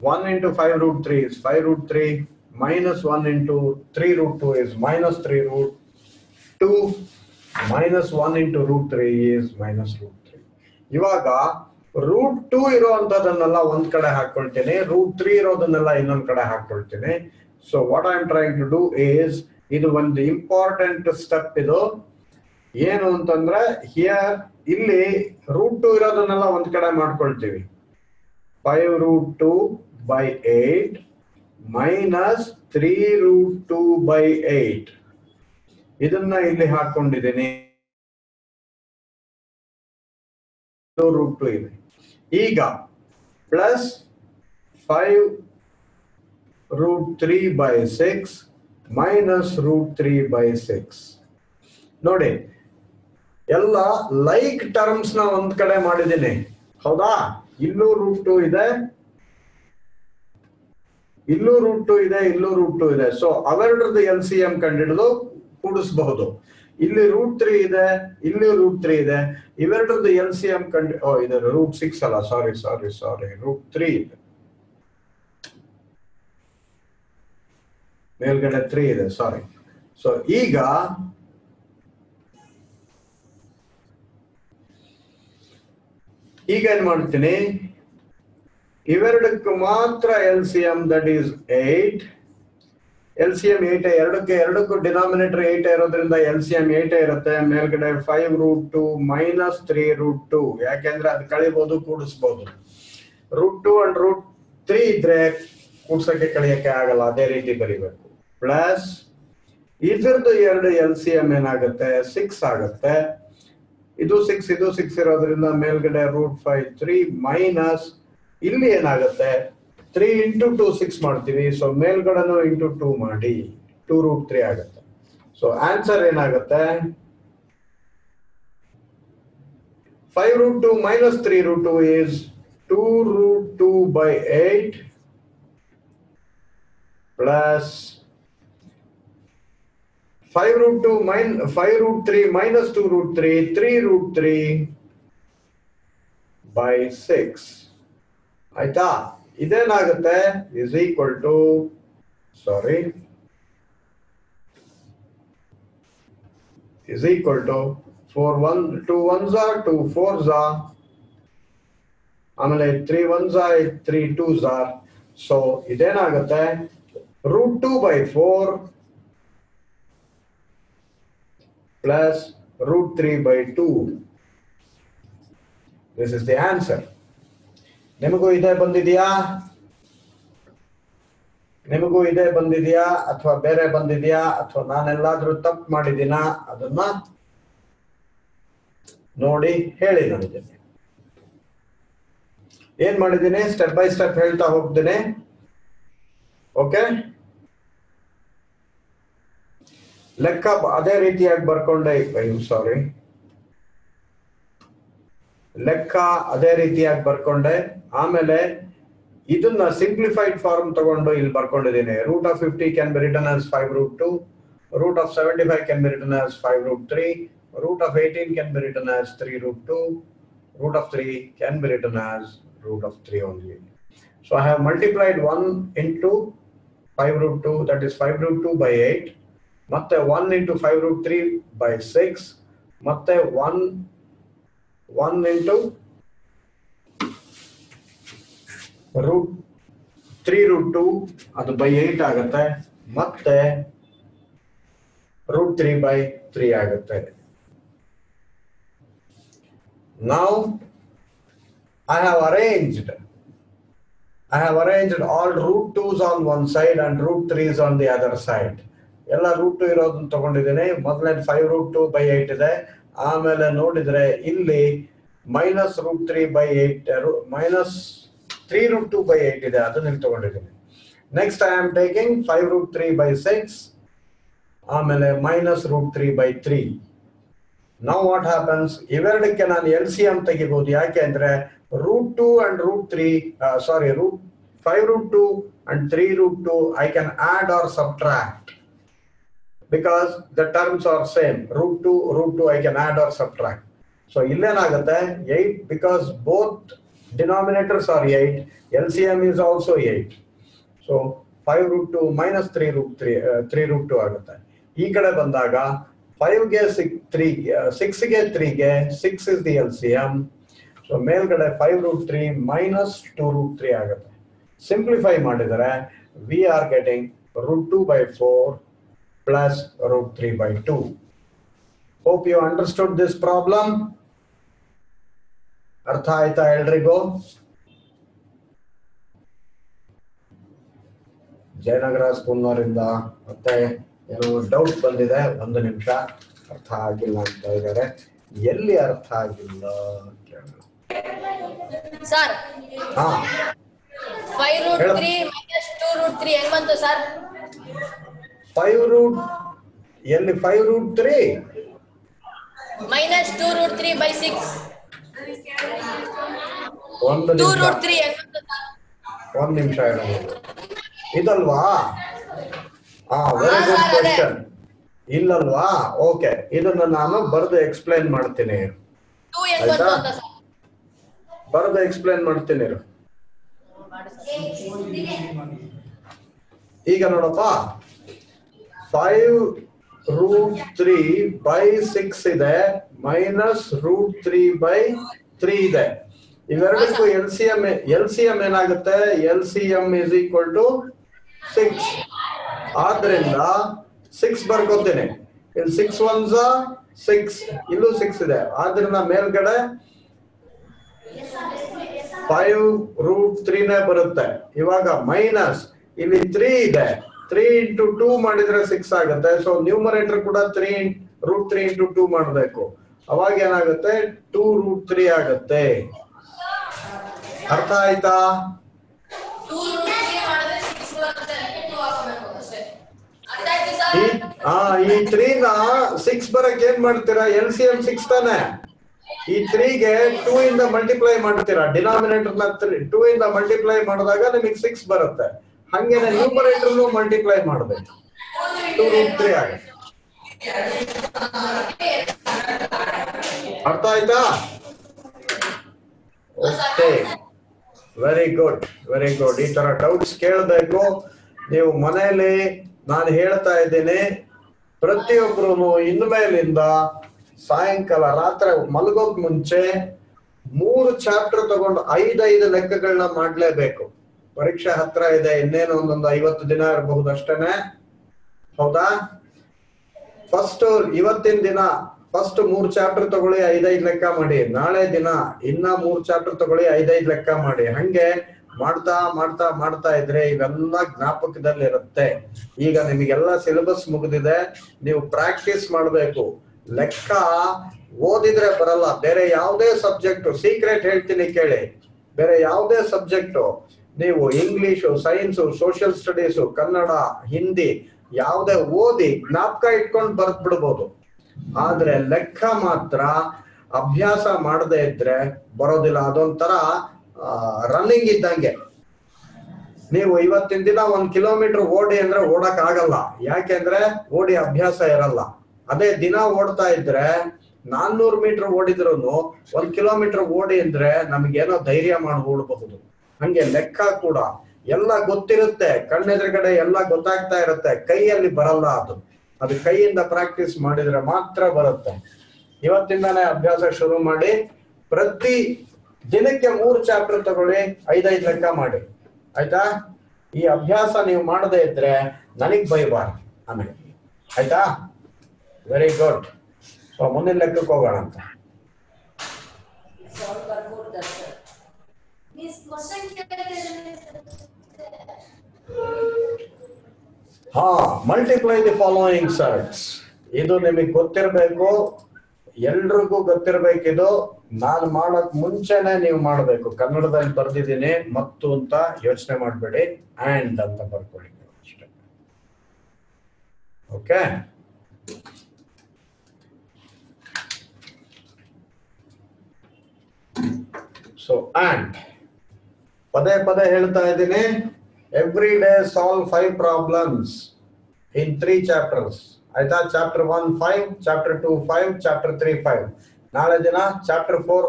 1 into 5 root 3 is 5 root 3. Minus 1 into 3 root 2 is minus 3 root 2. Minus 1 into root 3 is minus root 3. ಇವಾಗ root two ಇರುವಂತದನ್ನೆಲ್ಲ ಒಂದ್ ಕಡೆ ಹಾಕೊಳ್ತೀನಿ root three ಇರೋದನ್ನೆಲ್ಲ ಇನ್ನೊಂದ್ ಕಡೆ ಹಾಕೊಳ್ತೀನಿ. So what I am trying to do is ಇದು ಒಂದು ಇಂಪಾರ್ಟೆಂಟ್ ಸ್ಟೆಪ್ ಇದು. ಏನು ಅಂತಂದ್ರೆ ಹಿಯರ್ ಇಲ್ಲಿ ರೂಟ್ ಟು ಇರೋದನ್ನೆಲ್ಲ ಒಂದ್ ಕಡೆ ಮಾಡ್ಕೊಳ್ತೀವಿ. Five root two by eight minus three root two by eight ಇದನ್ನ ಇಲ್ಲಿ ಹಾಕೊಂಡಿದ್ದೀನಿ. ರೂಟ್ ಟು ಇದೆ. ಈಗ plus five root three by six minus root three by six ನೋಡಿ, ಎಲ್ಲ ಲೈಕ್ ಟರ್ಮ್ಸ್ನ ಒಂದ್ ಕಡೆ ಮಾಡಿದ್ದೀನಿ. ಹೌದಾ? ಇಲ್ಲೂ ರೂಟ್ ಟು ಇದೆ. ಇಲ್ಲೂ ರೂಟ್ ಟು ಇದೆ, ಇಲ್ಲೂ ರೂಟ್ ಟು ಇದೆ. ಸೊ ಅವೆರಡರದ್ದು ಎಲ್ ಸಿ ಎಂ ಕಂಡಿಡಿದು ಕೂಡಿಸಬಹುದು. ಇಲ್ಲಿ ರೂಟ್ ತ್ರೀ ಇದೆ ಇಲ್ಲಿ ರೂಟ್ ತ್ರೀ ಇದೆ ಇವೆರಡರದ್ದು ಎಲ್ ಸಿ ಎಂ ಕಂಡು ಓ ಇದು ರೂಟ್ ಸಿಕ್ಸ್ ಅಲ್ಲ ಸಾರಿ ಸಾರಿ ಸಾರಿ ರೂಟ್ ತ್ರೀ ಇದೆ ಮೇಲ್ಗಡೆ ತ್ರೀ ಇದೆ ಸಾರಿ ಸೊ ಈಗ ಈಗ ಏನ್ ಮಾಡ್ತೀನಿ ಇವೆರಡಕ್ಕೆ ಮಾತ್ರ L C M that is eight L C M eight ಎರಡಕ್ಕೆ ಎರಡಕ್ಕೂ ಡಿನಾಮಿನೇಟರ್ ಏಟ್ ಇರೋದ್ರಿಂದ ಎಲ್ ಸಿ ಎಂ ಏಟ್ ಇರುತ್ತೆ. ಮೇಲ್ಗಡೆ five root two minus three root two ಯಾಕೆಂದ್ರೆ ಅದು ಕಳಿಬಹುದು ಕೂಡಿಸ್ಬೋದು. Root two and root three ಇದ್ರೆ ಕೂಡ್ಸಕ್ಕೆ ಕಳಿಯಕ್ಕೆ ಆಗಲ್ಲ. ಅದೇ ರೀತಿ ಬರಿಬೇಕು. ಪ್ಲಸ್ ಇದ್ರದ್ದು ಎರಡು ಎಲ್ ಸಿ ಎಂ ಏನಾಗುತ್ತೆ? ಸಿಕ್ಸ್ ಆಗುತ್ತೆ. ಇದು ಸಿಕ್ಸ್ ಇದು ಸಿಕ್ಸ್ ಇರೋದ್ರಿಂದ ಮೇಲ್ಗಡೆ ರೂಟ್ ಫೈವ್ ತ್ರೀ ಮೈನಸ್ ಇಲ್ಲಿ ಏನಾಗುತ್ತೆ? ತ್ರೀ ಇಂಟು ಟೂ ಸಿಕ್ಸ್ ಮಾಡ್ತೀವಿ. ಸೊ ಮೇಲ್ಗಡೆನು ಇಂಟು ಟೂ ಮಾಡಿ ಟೂ ರೂಟ್ ತ್ರೀ ಆಗುತ್ತೆ. ಸೊ ಆನ್ಸರ್ ಏನಾಗುತ್ತೆ? Five root two minus three root two is two root two by eight plus five root two main five root three minus two root three three root three by six ಆಯ್ತಾ? ಇದೇನಾಗುತ್ತೆ? Is equal to sorry is equal to four one two one Jha two four ಝಾ ಆಮೇಲೆ three one ಝಾ three two ಝಾರ್ so ಇದೇನಾಗುತ್ತೆ? Root two by four plus root three by two this is the answer ನಿಮಗೂ ಇದೇ ಬಂದಿದೆಯಾ? ನಿಮಗೂ ಇದೇ ಬಂದಿದೆಯಾ? ಅಥವಾ ಬೇರೆ ಬಂದಿದೆಯಾ? ಅಥವಾ ನಾನೆಲ್ಲಾದ್ರೂ ತಪ್ಪು ಮಾಡಿದೀನ ಅದನ್ನ ನೋಡಿ ಹೇಳಿ ನನಗೆ. ಏನ್ ಮಾಡಿದ್ದೀನಿ? ಸ್ಟೆಪ್ ಬೈ ಸ್ಟೆಪ್ ಹೇಳ್ತಾ ಹೋಗ್ತೀನಿ. ಓಕೆ ಲೆಕ್ಕ ಅದೇ ರೀತಿಯಾಗಿ ಬರ್ಕೊಂಡೆ. ಸಾರಿ ಲೆಕ್ಕ ಅದೇ ರೀತಿಯಾಗಿ ಬರ್ಕೊಂಡೆ ಆಮೇಲೆ ಇದನ್ನ ಸಿಂಪ್ಲಿಫೈಡ್ ಫಾರ್ಮ್ ತಗೊಂಡು ಇಲ್ಲಿ ಬರ್ಕೊಂಡಿದ್ದೀನಿ root of fifty can be written as five root two root of seventy five can be written as five root three root of eighteen can be written as three root two root of 3 can be written as root of 3 only. So I have multiplied 1 into 5 root 2, that is 5 root 2 by 8. ಮತ್ತೆ 1 into 5 root 3 by 6. ಮತ್ತೆ 1, 1 into root 3 root 2, ಅದು by 8 ಆಗುತ್ತೆ. ಮತ್ತೆ root 3 by 3 ಆಗುತ್ತೆ. Now I have arranged. I have arranged all root 2s on one side and root 3s on the other side. ಎಲ್ಲ root two ಇರೋದನ್ನ ತಗೊಂಡಿದ್ದೀನಿ ಮೊದಲನೇ five root two by eight ಇದೆ ಆಮೇಲೆ ನೋಡಿದ್ರೆ ಇಲ್ಲಿ minus root three by eight minus three root two by eight ಇದೆ. ಅದನ್ನ ಇಲ್ಲಿ ತಗೊಂಡಿದ್ದೀನಿ. Next I am taking five root three by six ಆಮೇಲೆ minus root three by three ನಾವು ವಾಟ್ ಹ್ಯಾಪನ್ಸ್ ಇವೆರಡಕ್ಕೆ ನಾನು ಎಲ್ ಸಿ ಎಂ ತೆಗಿಬಹುದು ಯಾಕೆ ಅಂದ್ರೆ root two and root three sorry root five root two and three root two I can add or subtract because the terms are same root two root two I can add or subtract so ಇಲ್ಲೇನಾಗುತ್ತೆ? Eight because both denominators are eight L C M is also eight so five root two minus three root three three root two ಆಗುತ್ತೆ. ಈ ಕಡೆ ಬಂದಾಗ ಫೈವ್ಗೆ ಸಿಕ್ three ಸಿಕ್ಸ್ಗೆ ತ್ರೀಗೆ six is the L C M so ಮೇಲ್ಗಡೆ five root three minus two root three ಆಗುತ್ತೆ. Simplify ಮಾಡಿದರೆ we are getting root two by four plus root three by two hope you understood this problem ಅರ್ಥ ಆಯ್ತಾ ಎಲ್ರಿಗೂ? ಜಯನಗರ ಸ್ಕೂಲ್ನವರಿಂದ ಮತ್ತೆ ಏನೋ doubt ಬಂದಿದೆ ಒಂದು ನಿಮಿಷ. ಅರ್ಥ ಆಗಿಲ್ಲ ಅಂತ ಇದ್ದಾರೆ ಎಲ್ಲಿ ಅರ್ಥ ಆಗಿಲ್ಲ ಕೇಳೋಣ. ಸರ್ ಹಾ. ಫೈವ್ ರೂಟ್ ಹೇಳು. Three minus two root three ಹೆಂಗ್ ಬಂತು ಸರ್ ಫೈವ್ root ಎಲ್ಲಿ 5 root 3 minus 2 root 3 by 6 ಒಂದು ಟೂ ನಿಮಿಷ. ರೂಟ್ ತ್ರೀ ಹೆಂಗ್ ಬಂತು ಸರ್ ಒಂದ್ ನಿಮಿಷ ಇಡಬಹುದು ಇದಲ್ವಾ? ಆ ವೆರಿ ಗುಡ್ ಕ್ವೆಶ್ಚನ್ ಇಲ್ಲಲ್ವಾ? ಓಕೆ ಇದನ್ನ ನಾನು ಬರೆದು ಎಕ್ಸ್ಪ್ಲೈನ್ ಮಾಡ್ತೀನಿ. ಬರೆದು ಎಕ್ಸ್ಪ್ಲೈನ್ ಮಾಡ್ತೀನಿ. ಈಗ ನೋಡಪ್ಪ. Five root three by six ಇದೆ minus root three by three ಇದೆ. ಇವೆರಡಕ್ಕೂ L C M L C M ಏನಾಗುತ್ತೆ? L C M is equal to six ಆದ್ರಿಂದ ಸಿಕ್ಸ್ ಬರ್ಕೋತೀನಿ. ಇಲ್ಲಿ ಸಿಕ್ಸ್ ಒನ್ಸ ಸಿಕ್ಸ್ ಇಲ್ಲೂ ಸಿಕ್ಸ್ ಇದೆ. ಆದ್ರಿಂದ ಮೇಲ್ಗಡೆ ಫೈವ್ ರೂಟ್ ತ್ರೀನೇ ಬರುತ್ತೆ. ಇವಾಗ ಮೈನಸ್ ಇಲ್ಲಿ ತ್ರೀ ಇದೆ. ತ್ರೀ ಇಂಟು ಟೂ ಮಾಡಿದ್ರೆ ಸಿಕ್ಸ್ ಆಗುತ್ತೆ. ಸೊ ನ್ಯೂಮರೇಟರ್ ಕೂಡ three root three into two ಮಾಡಬೇಕು. ಅವಾಗ ಏನಾಗುತ್ತೆ? ಟೂ ರೂಟ್ ತ್ರೀ ಆಗುತ್ತೆ. ಅರ್ಥ ಆಯ್ತಾ? ಆಯ್ತು ಈ ತ್ರೀನ ಸಿಕ್ಸ್ ಬರಕ್ ಏನ್ ಮಾಡ್ತೀರಾ? ಎಲ್ ಸಿ ಎಂ ಸಿಕ್ಸ್ ತಾನೆ. ಈ ತ್ರೀಗೆ ಟೂ ಇಂದ ಮಲ್ಟಿಪ್ಲೈ ಮಾಡ್ತೀರಾ? ಡಿನಾಮಿನೇಟರ್ನ ಟೂ ಇಂದ ಮಲ್ಟಿಪ್ಲೈ ಮಾಡಿದಾಗ ನಿಮಗೆ ಸಿಕ್ಸ್ ಬರುತ್ತೆ. ಹಂಗೇನೆ ನ್ಯೂಮರೇಟರ್ ಮಲ್ಟಿಪ್ಲೈ ಮಾಡಬೇಕು. ಅರ್ಥ ಆಯ್ತಾ? Okay. Very good very good ಈ ತರ ಡೌಟ್ಸ್ ಕೇಳಬೇಕು. ನೀವು ಮನೆಯಲ್ಲಿ ನಾನು ಹೇಳ್ತಾ ಇದ್ದೀನಿ ಇನ್ನು ಇನ್ಮೇಲಿಂದ ಸಾಯಂಕಾಲ ರಾತ್ರಿ ಮಲಗೋಕ್ ಮುಂಚೆ ಮೂರು ಚಾಪ್ಟರ್ ತಗೊಂಡು ಐದೈದು ಲೆಕ್ಕಗಳನ್ನ ಮಾಡ್ಲೇಬೇಕು. ಪರೀಕ್ಷೆ ಹತ್ರ ಇದೆ, ಇನ್ನೇನು ಒಂದೊಂದು ಐವತ್ತು ದಿನ ಇರಬಹುದು ಅಷ್ಟೇನೆ. ಹೌದಾ? ಫಸ್ಟ್ ಇವತ್ತಿನ ದಿನ ಫಸ್ಟ್ ಮೂರ್ ಚಾಪ್ಟರ್ ತಗೊಳ್ಳಿ, ಐದೈದು ಲೆಕ್ಕ ಮಾಡಿ. ನಾಳೆ ದಿನ, ಇನ್ನ ಮೂರ್ ಚಾಪ್ಟರ್ ತಗೊಳ್ಳಿ, ಐದೈದು ಲೆಕ್ಕ ಮಾಡಿ. ಹಂಗೆ ಮಾಡ್ತಾ ಮಾಡ್ತಾ ಮಾಡ್ತಾ ಇದ್ರೆ ಇವೆಲ್ಲ ಜ್ಞಾಪಕದಲ್ಲಿ ಇರುತ್ತೆ ಈಗ ನಿಮಗೆಲ್ಲ ಸಿಲೆಬಸ್ ಮುಗಿದಿದೆ, ನೀವು ಪ್ರಾಕ್ಟೀಸ್ ಮಾಡಬೇಕು. ಲೆಕ್ಕ ಓದಿದ್ರೆ ಬರಲ್ಲ. ಬೇರೆ ಯಾವುದೇ ಸಬ್ಜೆಕ್ಟ್ ಸೀಕ್ರೆಟ್ ಹೇಳ್ತೀನಿ ಕೇಳಿ. ಬೇರೆ ಯಾವುದೇ ಸಬ್ಜೆಕ್ಟ್ ನೀವು English science social studies Kannada, Hindi, ಯಾವುದೇ ಓದಿ ಜ್ಞಾಪಕ ಇಟ್ಕೊಂಡು ಬರ್ತ್ ಬಿಡ್ಬೋದು ಆದ್ರೆ ಲೆಕ್ಕ ಮಾತ್ರ ಅಭ್ಯಾಸ ಮಾಡದೇ ಇದ್ರೆ ಬರೋದಿಲ್ಲ. ಅದೊಂಥರ ರನ್ನಿಂಗ್ ಇದ್ದಂಗೆ. ನೀವು ಇವತ್ತಿನ ದಿನ ಒಂದ್ ಕಿಲೋಮೀಟರ್ ಓಡಿ ಅಂದ್ರೆ ಓಡಕ್ ಆಗಲ್ಲ ಯಾಕೆಂದ್ರೆ ಓಡಿ ಅಭ್ಯಾಸ ಇರಲ್ಲ. ಅದೇ ದಿನ ಓಡ್ತಾ ಇದ್ರೆ ನಾನ್ನೂರು ಮೀಟರ್ ಓಡಿದ್ರು ಒಂದ್ ಕಿಲೋಮೀಟರ್ ಓಡಿ ಅಂದ್ರೆ ನಮ್ಗೇನೋ ಧೈರ್ಯ ಮಾಡ್ಬಿಡ್ಬಹುದು. ಹಂಗೆ ಲೆಕ್ಕ ಕೂಡ ಎಲ್ಲ ಗೊತ್ತಿರುತ್ತೆ, ಕಣ್ಣೆದುರುಗಡೆ ಎಲ್ಲ ಗೊತ್ತಾಗ್ತಾ ಇರುತ್ತೆ, ಕೈಯಲ್ಲಿ ಬರಲ್ಲ ಅದು. ಅದು ಕೈಯಿಂದ ಪ್ರಾಕ್ಟೀಸ್ ಮಾಡಿದ್ರೆ ಮಾತ್ರ ಬರುತ್ತೆ. ಇವತ್ತಿಂದಾನೇ ಅಭ್ಯಾಸ ಶುರು ಮಾಡಿ, ಪ್ರತಿ ದಿನಕ್ಕೆ ಮೂರು ಚಾಪ್ಟರ್ ತಗೊಳ್ಳಿ, ಐದೈದು ಲೆಕ್ಕ ಮಾಡಿ. ಆಯ್ತಾ? ಈ ಅಭ್ಯಾಸ ನೀವು ಮಾಡದೇ ಇದ್ರೆ ನನಗ್ ಬೈಬಾರ್ದು ಆಮೇಲೆ. ಆಯ್ತಾ? ವೆರಿ ಗುಡ್ ಸೊ ಮುಂದಿನ ಲೆಕ್ಕಕ್ಕೆ ಹೋಗೋಣ ಅಂತ. ಹಾ ಮಲ್ಟಿಪ್ಲೈ ದಿ ಫಾಲೋಯಿಂಗ್ ಸರ್ಟ್ಸ್ ಇದು ನಿಮಗೆ ಗೊತ್ತಿರಬೇಕು, ಎಲ್ರಿಗೂ ಗೊತ್ತಿರ್ಬೇಕಿದು ನಾನು ಮಾಡಕ್ ಮುಂಚೆನೆ ನೀವು ಮಾಡಬೇಕು. ಕನ್ನಡದಲ್ಲಿ ಬರ್ದಿದ್ದೀನಿ, ಮತ್ತು ಅಂತ ಯೋಚನೆ ಮಾಡಬೇಡಿ. ಆಂಡ್ ಅಂತ ಬರ್ಕೊಳ್ಳಿ ಓಕೆ ಸೊ ಆಂಡ್ ಪದೇ ಪದೇ ಹೇಳ್ತಾ ಇದ್ದೀನಿ. Every day solve five problems in three chapters ಆಯ್ತಾ chapter one five chapter two five chapter three five ನಾಳೆ ದಿನ chapter four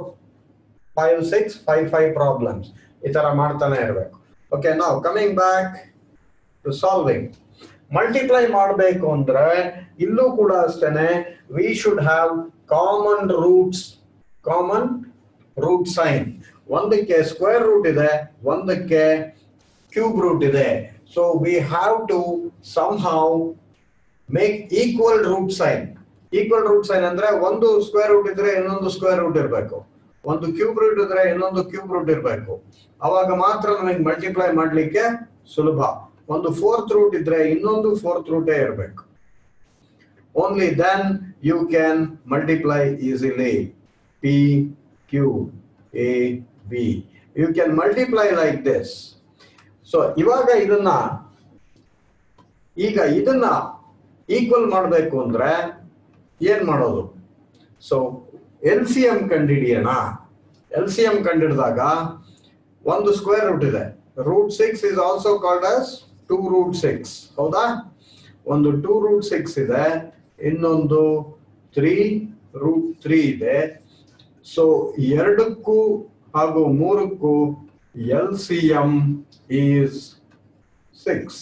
five six five five problems ಈ ತರ ಮಾಡ್ತಾನೆ ಇರಬೇಕು. ಓಕೆ ನಾವು coming back to solving multiply ಮಾಡಬೇಕು ಅಂದ್ರೆ ಇಲ್ಲೂ ಕೂಡ ಅಷ್ಟೇನೆ we should have common roots common root sign ಒಂದಕ್ಕೆ ಸ್ಕ್ವೇರ್ ರೂಟ್ ಇದೆ, ಒಂದಕ್ಕೆ ಕ್ಯೂಬ್ ರೂಟ್ ಇದೆ. We have to somehow make equal root sign equal root sign ಅಂದ್ರೆ ಒಂದು ಸ್ಕ್ವೇರ್ ರೂಟ್ ಇದ್ರೆ ಇನ್ನೊಂದು ಸ್ಕ್ವೇರ್ ರೂಟ್ ಇರಬೇಕು. ಒಂದು ಕ್ಯೂಬ್ ರೂಟ್ ಇದ್ರೆ ಇನ್ನೊಂದು ಕ್ಯೂಬ್ ರೂಟ್ ಇರಬೇಕು. ಅವಾಗ ಮಾತ್ರ ನಮಗೆ ಮಲ್ಟಿಪ್ಲೈ ಮಾಡಲಿಕ್ಕೆ ಸುಲಭ. ಒಂದು ಫೋರ್ತ್ ರೂಟ್ ಇದ್ರೆ ಇನ್ನೊಂದು ಫೋರ್ತ್ ರೂಟೇ ಇರಬೇಕು. Only then you can multiply easily P Q A B you can multiply like this so ಇವಾಗ ಇದನ್ನ ಈಗ ಇದನ್ನ ಈಕ್ವಲ್ ಮಾಡಬೇಕು ಅಂದ್ರೆ ಏನ್ ಮಾಡೋದು? ಸೊ ಎಲ್ ಸಿ ಎಂ ಕಂಡಿಡಿಯೋಣ. ಎಲ್ ಸಿ ಎಂ ಕಂಡಿಡಿದಾಗ ಒಂದು ಸ್ಕ್ವೇರ್ ರೂಟ್ ಇದೆ. Root six is also called as two root six ಹೌದಾ? ಒಂದು ಟೂ ರೂಟ್ ಸಿಕ್ಸ್ ಇದೆ, ಇನ್ನೊಂದು ತ್ರೀ ರೂಟ್ ತ್ರೀ ಇದೆ. ಸೊ ಎರಡಕ್ಕೂ ಹಾಗೂ ಮೂರಕ್ಕೂ ಎಂ ಈಸ್ ಸಿಕ್ಸ್.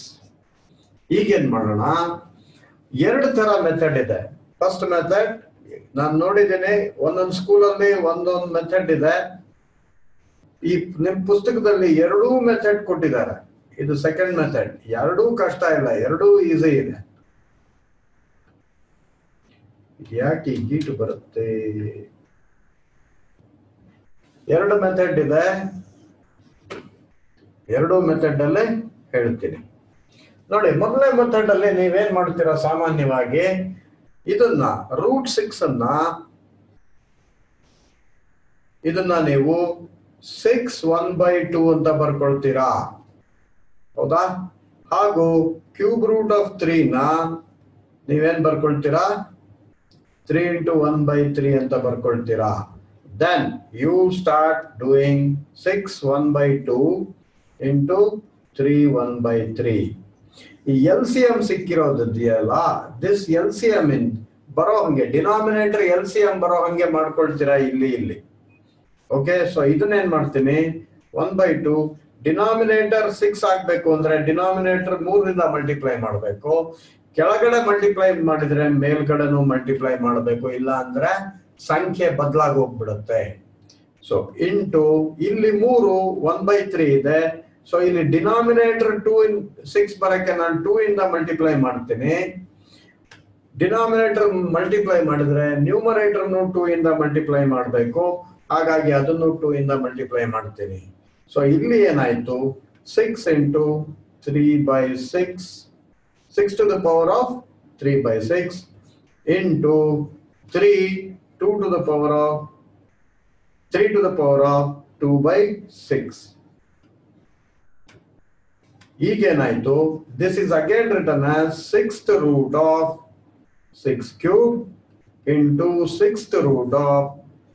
ಈಗೇನ್ ಮಾಡೋಣ? ಎರಡು ತರ ಮೆಥಡ್ ಇದೆ. ಫಸ್ಟ್ ಮೆಥಡ್ ನಾನು ನೋಡಿದ್ದೀನಿ ಒಂದೊಂದು ಸ್ಕೂಲಲ್ಲಿ ಒಂದೊಂದು ಮೆಥಡ್ ಇದೆ. ಈ ನಿಮ್ ಪುಸ್ತಕದಲ್ಲಿ ಎರಡೂ ಮೆಥಡ್ ಕೊಟ್ಟಿದ್ದಾರೆ. ಇದು ಸೆಕೆಂಡ್ ಮೆಥಡ್ ಎರಡೂ ಕಷ್ಟ ಇಲ್ಲ, ಎರಡೂ ಈಸಿ ಇದೆ. ಯಾಕೆ ಗೀಟು ಬರುತ್ತೆ? ಎರಡು ಮೆಥಡ್ ಇದೆ. ಎರಡು ಮೆಥಡ್ ಅಲ್ಲೇ ಹೇಳ್ತೀನಿ ನೋಡಿ, ಮೊದಲನೇ ಮೆಥಡ್ ಅಲ್ಲಿ ನೀವೇನ್ ಮಾಡ್ತೀರಾ ಸಾಮಾನ್ಯವಾಗಿ? ಇದನ್ನ ರೂಟ್ ಸಿಕ್ಸ್ ಅನ್ನ ಇದನ್ನ ನೀವು ಸಿಕ್ಸ್ ಒನ್ ಬೈ ಟೂ ಅಂತ ಬರ್ಕೊಳ್ತೀರಾ? ಹೌದಾ? ಹಾಗೂ ಕ್ಯೂಬ್ ರೂಟ್ ಆಫ್ ತ್ರೀನ ನೀವೇನ್ ಬರ್ಕೊಳ್ತೀರಾ? Three into one by three ಅಂತ ಬರ್ಕೊಳ್ತೀರಾ. Then you start doing six one by two into three one by three ಈ L C M ಸಿಕ್ಕಿರೋದಿದೆಯಲ್ಲ this L C M in ಬರೋ ಹಂಗೆ denominator L C M ಬರೋ ಹಂಗೆ ಮಾಡ್ಕೊಳ್ತೀರಾ ಇಲ್ಲಿ ಇಲ್ಲಿ. ಓಕೆ ಸೊ ಇದನ್ನೇನ್ ಮಾಡ್ತೀನಿ? One by two denominator six ಆಗ್ಬೇಕು ಅಂದ್ರೆ ಡಿನಾಮಿನೇಟರ್ ಮೂರರಿಂದ ಮಲ್ಟಿಪ್ಲೈ ಮಾಡಬೇಕು. ಕೆಳಗಡೆ ಮಲ್ಟಿಪ್ಲೈ ಮಾಡಿದ್ರೆ ಮೇಲ್ಗಡೆನೂ ಮಲ್ಟಿಪ್ಲೈ ಮಾಡಬೇಕು, ಇಲ್ಲ ಅಂದ್ರೆ ಸಂಖ್ಯೆ ಬದಲಾಗಿ ಹೋಗ್ಬಿಡುತ್ತೆ. ಸೊ ಇಂಟು ಇಲ್ಲಿ ಮೂರು ಒನ್ ಬೈ ತ್ರೀ ಇದೆ. ಸೊ ಇಲ್ಲಿ ಡಿನಾಮಿನೇಟರ್ ಟೂ ಇನ್ ಸಿಕ್ಸ್ ಬರಕ್ಕೆ ನಾನು ಟೂ ಇಂದ ಮಲ್ಟಿಪ್ಲೈ ಮಾಡ್ತೀನಿ. ಡಿನಾಮಿನೇಟರ್ ಮಲ್ಟಿಪ್ಲೈ ಮಾಡಿದ್ರೆ ನ್ಯೂಮರೇಟರ್ ಟೂ ಇಂದ ಮಲ್ಟಿಪ್ಲೈ ಮಾಡಬೇಕು. ಹಾಗಾಗಿ ಅದನ್ನು ಟೂ ಇಂದ ಮಲ್ಟಿಪ್ಲೈ ಮಾಡ್ತೀನಿ. ಸೊ ಇಲ್ಲಿ ಏನಾಯ್ತು? Six into three by six six to the power of three by six into three two to the power of three to the power of two by six ಈಗೇನಾಯ್ತು this is again return as sixth root of six cube into sixth root of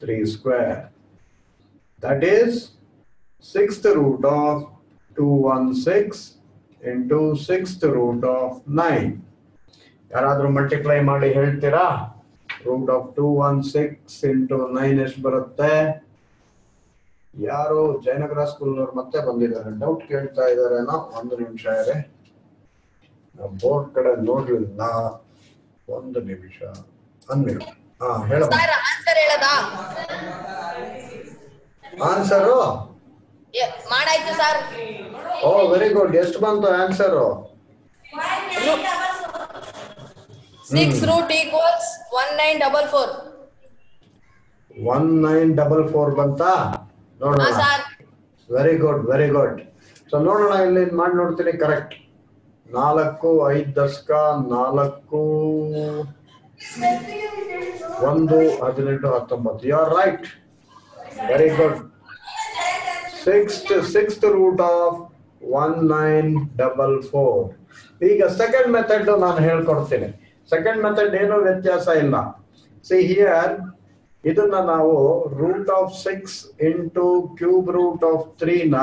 three square that is sixth root of two one six into sixth root of nine ಯಾರಾದರೂ multiply ಮಾಡಿ ಹೇಳ್ತೀರಾ? Root of two one six into nine ಎಷ್ಟು ಬರುತ್ತೆ? ಯಾರು ಜಯನಗರ ಸ್ಕೂಲ್ನವ್ರು ಮತ್ತೆ ಬಂದಿದ್ದಾರೆ. Doubt ಕೇಳ್ತಾ ಇದಾರೇನೋ ಒಂದು ನಿಮಿಷ ಇದೆ. ಬೋರ್ಡ್ ಕಡೆ ನೋಡ್ಲಿಲ್ಲ. ಒಂದು ನಿಮಿಷ. ಅನ್ಮ್ಯೂಟ್ ಹಾ ಹೇಳ ಸರ್ ಆನ್ಸರ್ ಮಾಡಾಯ್ತು ಸರ್. ಓ ವೆರಿ ಗುಡ್ ಎಷ್ಟು ಬಂತು answer six root equals one nine double four one nine double four ಬಂತಾ? ನೋಡೋಣ. Very good very good so ನೋಡೋಣ ಇಲ್ಲಿ ಮಾಡಿ ನೋಡ್ತೀನಿ ಕರೆಕ್ಟ್ ನಾಲ್ಕು ಐದು ದಶಕ ನಾಲ್ಕು ಒಂದು ಹದಿನೆಂಟು ಹತ್ತೊಂಬತ್ತು. You are right very good sixth sixth root of one nine double four ಈಗ ಸೆಕೆಂಡ್ ಮೆಥಡ್ ನಾನು ಹೇಳ್ಕೊಡ್ತೀನಿ. ಸೆಕೆಂಡ್ ಮೆಥಡ್ ಏನೂ ವ್ಯತ್ಯಾಸ ಇಲ್ಲ. ಸಿ ಹಿಯರ್ ಇದನ್ನ ನಾವು root of six into cube root of ತ್ರೀನ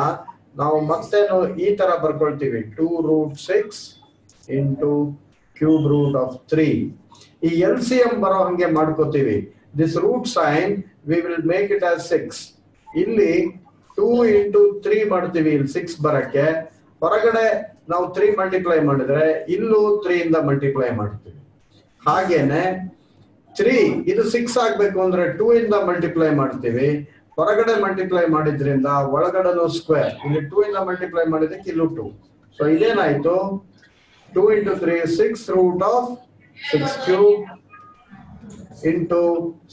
ನಾವು ಮತ್ತೆ ಈ ತರ ಬರ್ಕೊಳ್ತೀವಿ. Two root six into cube root of three ಈ ಎಲ್ ಸಿ ಎಂ ಬರೋ ಹಂಗೆ ಮಾಡ್ಕೋತೀವಿ. This root sign we will make it as six ಇಲ್ಲಿ ಟೂ ಇಂಟು ತ್ರೀ ಮಾಡ್ತೀವಿ. ಇಲ್ಲಿ ಸಿಕ್ಸ್ ಬರಕ್ಕೆ. ಹೊರಗಡೆ ನಾವು ತ್ರೀ ಮಲ್ಟಿಪ್ಲೈ ಮಾಡಿದ್ರೆ ಇಲ್ಲೂ ತ್ರೀ ಇಂದ ಮಲ್ಟಿಪ್ಲೈ ಮಾಡ್ತೀವಿ. ಹಾಗೇನೆ ತ್ರೀ ಇದು ಸಿಕ್ಸ್ ಆಗ್ಬೇಕು ಅಂದ್ರೆ ಟೂ ಇಂದ ಮಲ್ಟಿಪ್ಲೈ ಮಾಡ್ತೀವಿ. ಹೊರಗಡೆ ಮಲ್ಟಿಪ್ಲೈ ಮಾಡಿದ್ರಿಂದ ಒಳಗಡೆನೂ ಸ್ಕ್ವೇರ್ ಇಲ್ಲಿ ಟೂ ಇಂದ ಮಲ್ಟಿಪ್ಲೈ ಮಾಡಿದಕ್ಕೆ ಇಲ್ಲೂ two so ಇದೇನಾಯ್ತು? Two into three six root of six cube into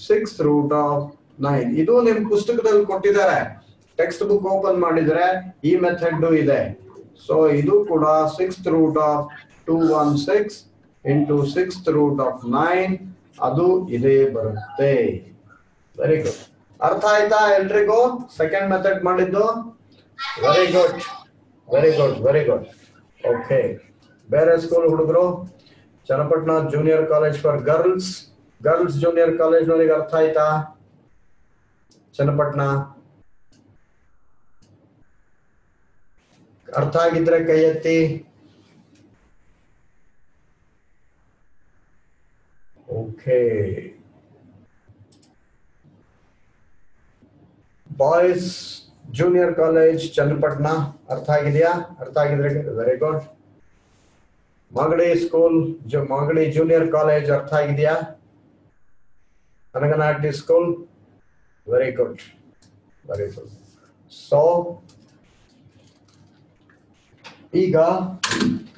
six root of nine ಇದು ನಿಮ್ ಪುಸ್ತಕದಲ್ಲಿ ಕೊಟ್ಟಿದ್ದಾರೆ. ಟೆಕ್ಸ್ಟ್ ಬುಕ್ ಓಪನ್ ಮಾಡಿದ್ರೆ ಈ ಮೆಥಡ್ ಇದೆ. ಸೊ ಇದು ಕೂಡ six root of two one six into six root of nine ಅದು ಇದೇ ಬರುತ್ತೆ. ವೆರಿ ಗುಡ್ ಅರ್ಥ ಆಯ್ತಾ ಎಲ್ರಿಗೂ? ಸೆಕೆಂಡ್ ಮೆಥಡ್ ಮಾಡಿದ್ದು? Very good very good very good okay ಬೇರೆ ಸ್ಕೂಲ್ ಹುಡುಗರು? Channapatna junior college for girls girls junior college ನವರಿಗೆ ಅರ್ಥ ಆಯ್ತಾ? ಚನ್ನಪಟ್ಟಣ. ಅರ್ಥ ಆಗಿದ್ರೆ ಕೈ ಎತ್ತಿ. Okay boys junior college Channapatna ಅರ್ಥ ಆಗಿದೆಯಾ? ಅರ್ಥ ಆಗಿದ್ರೆ very good Magadi school Magadi junior college ಅರ್ಥ ಆಗಿದೆಯಾ? Kanaganati school very good very good so ಈಗ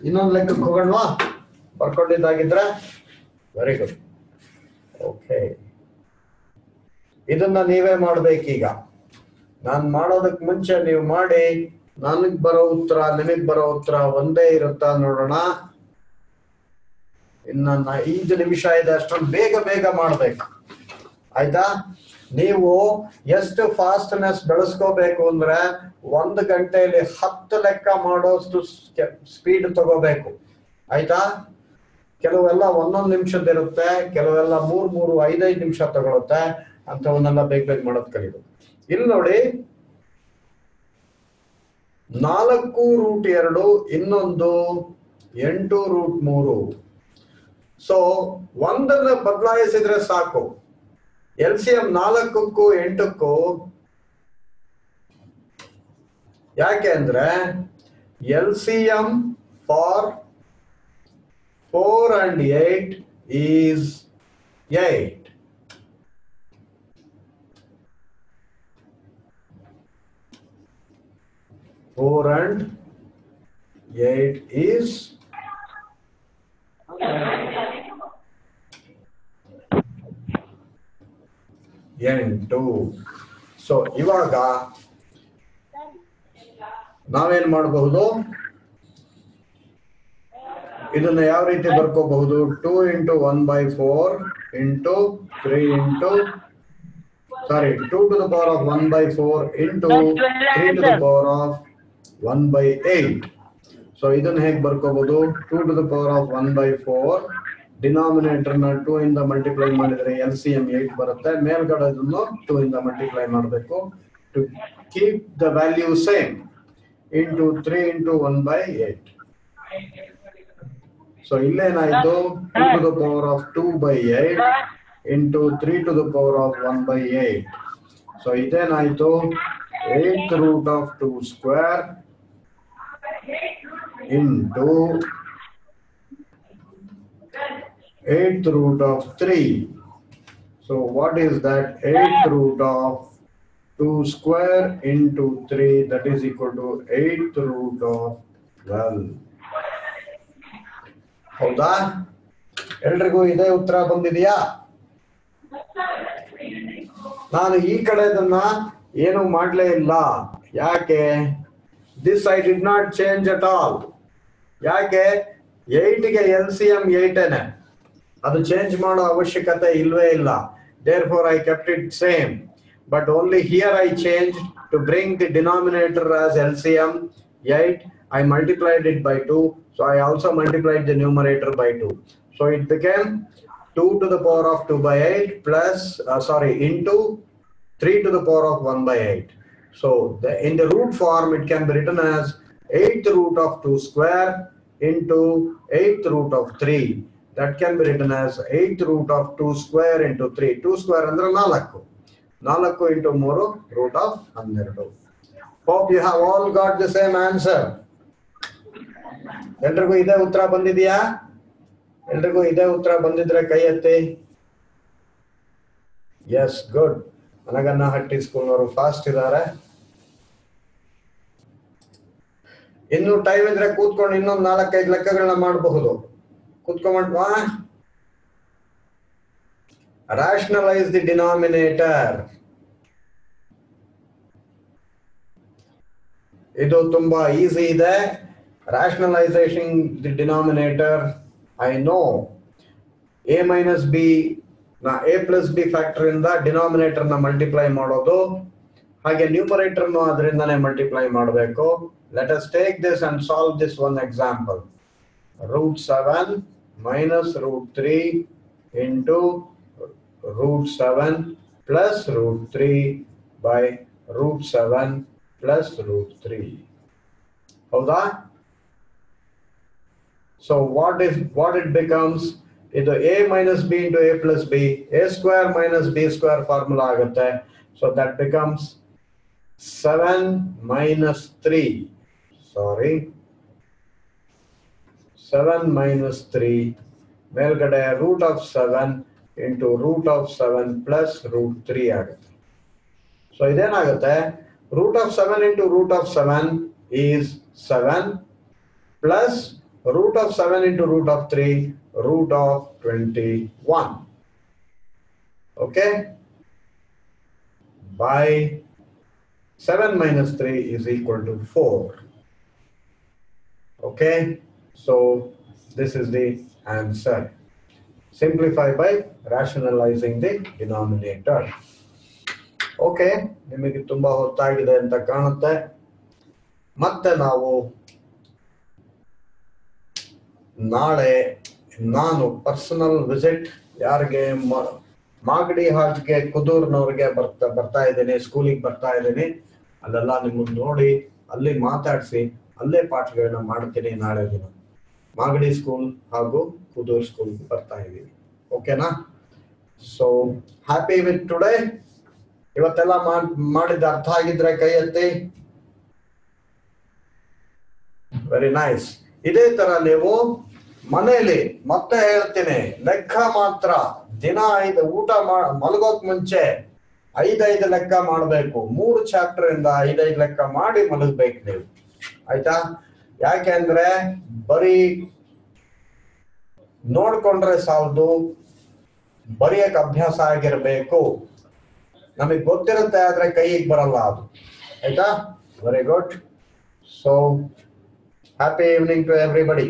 ಇನ್ನೊಂದು ಲೆಕ್ಕಕ್ಕೆ ಹೋಗೋಣವಾ? ಬರ್ಕೊಂಡಿದ್ದಾಗಿದ್ರೆ ವೆರಿ ಗುಡ್ ಓಕೆ ಇದನ್ನ ನೀವೇ ಮಾಡ್ಬೇಕೀಗ. ನಾನು ಮಾಡೋದಕ್ಕೆ ಮುಂಚೆ ನೀವು ಮಾಡಿ, ನನಗ್ ಬರೋ ಉತ್ತರ ನಿಮಗ್ ಬರೋ ಉತ್ತರ ಒಂದೇ ಇರುತ್ತಾ ನೋಡೋಣ. ಇನ್ನ ಐದು ನಿಮಿಷ ಇದೆ, ಅಷ್ಟೊಂದು ಬೇಗ ಬೇಗ ಮಾಡ್ಬೇಕು. ಆಯ್ತಾ? ನೀವು ಎಷ್ಟು ಫಾಸ್ಟ್ನೆಸ್ ಬೆಳೆಸ್ಕೋಬೇಕು ಅಂದ್ರೆ ಒಂದು ಗಂಟೆಯಲ್ಲಿ ಹತ್ತು ಲೆಕ್ಕ ಮಾಡೋಷ್ಟು ಸ್ಪೀಡ್ ತಗೋಬೇಕು. ಆಯ್ತಾ? ಕೆಲವೆಲ್ಲ ಒಂದೊಂದು ನಿಮಿಷದಿರುತ್ತೆ ಕೆಲವೆಲ್ಲ ಮೂರ್, ಮೂರು, ಐದೈದು ನಿಮಿಷ ತಗೊಳುತ್ತೆ ಅಂತವನ್ನೆಲ್ಲ ಬೇಗ ಬೇಗ ಮಾಡೋದ್ ಕಲಿಯೋದು. ಇಲ್ಲಿ ನೋಡಿ, ನಾಲ್ಕು ರೂಟ್ ಎರಡು, ಇನ್ನೊಂದು ಎಂಟು ರೂಟ್ ಮೂರು. ಸೊ ಒಂದನ್ನ ಬದಲಾಯಿಸಿದ್ರೆ ಸಾಕು. ಎಲ್ ಸಿ ಎಂ ನಾಲ್ಕಕ್ಕೂ ಎಂಟಕ್ಕೂ ಯಾಕೆ ಅಂದ್ರೆ L C M for four and eight is eight four and eight is ಎಂಟು ಸೊ ಇವಾಗ ನಾವೇನ್ ಮಾಡಬಹುದು? ಇದನ್ನ ಯಾವ ರೀತಿ ಬರ್ಕೋಬಹುದು? Two into one by four into three into sorry two to the power of one by four into three to the power of one by eight so ಇದನ್ನ ಹೇಗೆ ಬರ್ಕೋಬಹುದು? Two to the power of one by four ಡಿನಾಮಿನೇಟರ್ನ two ಇಂದ multiply ಮಾಡಿದ್ರೆ L C M eight ಬರುತ್ತೆ. ಮೇಲ್ಗಡೆ two ಇಂದ multiply ಮಾಡಬೇಕು. To keep the value same into three into one by eight so ಇಲ್ಲೇನಾಯ್ತು two to the power of two by eight into three to the power of one by eight so ಇದೇನಾಯ್ತು eight root of two square into eighth root of 3. So what is that? eighth root of 2 square into 3 that is equal to eighth root of 12. ಹೌದಾ? ಎಲ್ರಿಗೂ ಇದೇ ಉತ್ತರ ಬಂದಿದೆಯಾ? ನಾನು ಈ ಕಡೆದನ್ನ ಏನು ಮಾಡ್ಲೇ ಇಲ್ಲ. ಯಾಕೆ? This I did not change at all ಯಾಕೆ? ಏಟ್ಗೆ ಎಲ್ ಸಿ ಎಂ ಏಟೇನೆ ಅದು ಚೇಂಜ್ ಮಾಡೋ ಅವಶ್ಯಕತೆ ಇಲ್ವೇ ಇಲ್ಲ. Therefore I kept it same but only here I change to bring the denominator as L C M eight I multiplied it by 2. So I also multiplied the numerator by 2. So it became 2 to the power of 2 by 8 plus, uh, sorry, into 3 to the power of 1 by 8. So the, in the root form, it can be written as 8th root of 2 square into 8th root of 3. That can be written as 8th root of 2 square into 3. 2 square and 4. 4 into 3 root of 12. Hope you have all got the same answer. ಎಲ್ರಿಗೂ ಇದೇ ಉತ್ತರ ಬಂದಿದೆಯಾ? ಎಲ್ರಿಗೂ ಇದೇ ಉತ್ತರ ಬಂದಿದ್ರೆ ಕೈ ಎತ್ತಿ. ಎಸ್ ಗುಡ್ ನನಗನ್ನ ಹಟ್ಟಿ ಫಾಸ್ಟ್ ಇದ್ದಾರೆ. ಇನ್ನು ಟೈಮ್ ಇದ್ರೆ ಕೂತ್ಕೊಂಡು ಇನ್ನೊಂದು ನಾಲ್ಕೈದು ಲೆಕ್ಕಗಳನ್ನ ಮಾಡಬಹುದು. ಕೂತ್ಕೊಂಡ್ವಾ ರಾಷನಲೈಸ್ ದಿ ಡಿನಾಮಿನೇಟರ್ ಇದು ತುಂಬಾ ಈಸಿ ಇದೆ. Rationalisation the denominator I know A minus B ನಾ ಎ ಪ್ಲಸ್ ಬಿ ಫ್ಯಾಕ್ಟರ್ ಇಂದ ಡಿನಾಮಿನೇಟರ್ನ ಮಲ್ಟಿಪ್ಲೈ ಮಾಡೋದು, ಹಾಗೆ ನ್ಯೂಮರೇಟರ್ ಅದರಿಂದನೇ ಮಲ್ಟಿಪ್ಲೈ ಮಾಡಬೇಕು. Let us take this and solve this one example root seven minus root three into root seven plus root three by root seven plus root three ಹೌದಾ? So what is what it becomes ಇದು A minus B into A plus B A square minus B square formula ಆಗುತ್ತೆ so that becomes seven minus three sorry seven minus three ಮೇಲ್ಗಡೆ root of seven into root of seven plus root three ಆಗುತ್ತೆ so ಇದೇನಾಗುತ್ತೆ root of seven into root of seven is seven plus Root of seven into root of three root of twenty one okay by 7 minus 3 is equal to 4. Okay, so this is the answer. Simplify by rationalizing the denominator. Okay ನಿಮಗೆ ತುಂಬಾ ಹೊತ್ತಾಗಿದೆ ಅಂತ ಕಾಣುತ್ತೆ ಮತ್ತೆ ನಾವು ನಾಳೆ ನಾನು personal visit ಯಾರಿಗೆ ಮಾಗಡಿ ಹಾಜ್ಗೆ ಕುದೂರ್ನವ್ರಿಗೆ ಬರ್ತಾ ಬರ್ತಾ ಇದ್ದೀನಿ ಸ್ಕೂಲಿಗೆ ಬರ್ತಾ ಇದ್ದೀನಿ. ಅಲ್ಲೆಲ್ಲ ನಿಮ್ಮನ್ನ ನೋಡಿ, ಅಲ್ಲಿ ಮಾತಾಡಿಸಿ, ಅಲ್ಲೇ ಪಾಠಗಳನ್ನ ಮಾಡ್ತೀನಿ ನಾಳೆ ದಿನ. ಮಾಗಡಿ ಸ್ಕೂಲ್ ಹಾಗೂ ಕುದೂರ್ ಸ್ಕೂಲ್ ಬರ್ತಾ ಇದ್ದೀನಿ. ಓಕೆನಾ ಸೊ ಹ್ಯಾಪಿ ವಿತ್ ಟುಡೇ ಇವತ್ತೆಲ್ಲ ಮಾಡ್- ಮಾಡಿದ ಅರ್ಥ ಆಗಿದ್ರೆ ಕೈ ಎತ್ತಿ ವೆರಿ ನೈಸ್ ಇದೇ ತರ ನೀವು ಮನೆಯಲ್ಲಿ ಮತ್ತೆ ಹೇಳ್ತೀನಿ, ಲೆಕ್ಕ ಮಾತ್ರ. ದಿನ ಐದು ಊಟ ಮಲಗೋಕ್ ಮುಂಚೆ ಐದೈದು ಲೆಕ್ಕ ಮಾಡಬೇಕು. ಮೂರು ಚಾಪ್ಟರ್ ಇಂದ ಐದೈದು ಲೆಕ್ಕ ಮಾಡಿ ಮಲಗಬೇಕು ನೀವು. ಆಯ್ತಾ? ಯಾಕೆಂದ್ರೆ ಬರೀ ನೋಡ್ಕೊಂಡ್ರೆ ಸಾಲದು ಬರೆಯಕ್ ಅಭ್ಯಾಸ ಆಗಿರ್ಬೇಕು. ನಮಗೆ ಗೊತ್ತಿರುತ್ತೆ ಆದ್ರೆ ಕೈಗೆ ಬರಲ್ಲ ಅದು. ಆಯ್ತಾ? Very good so happy evening to everybody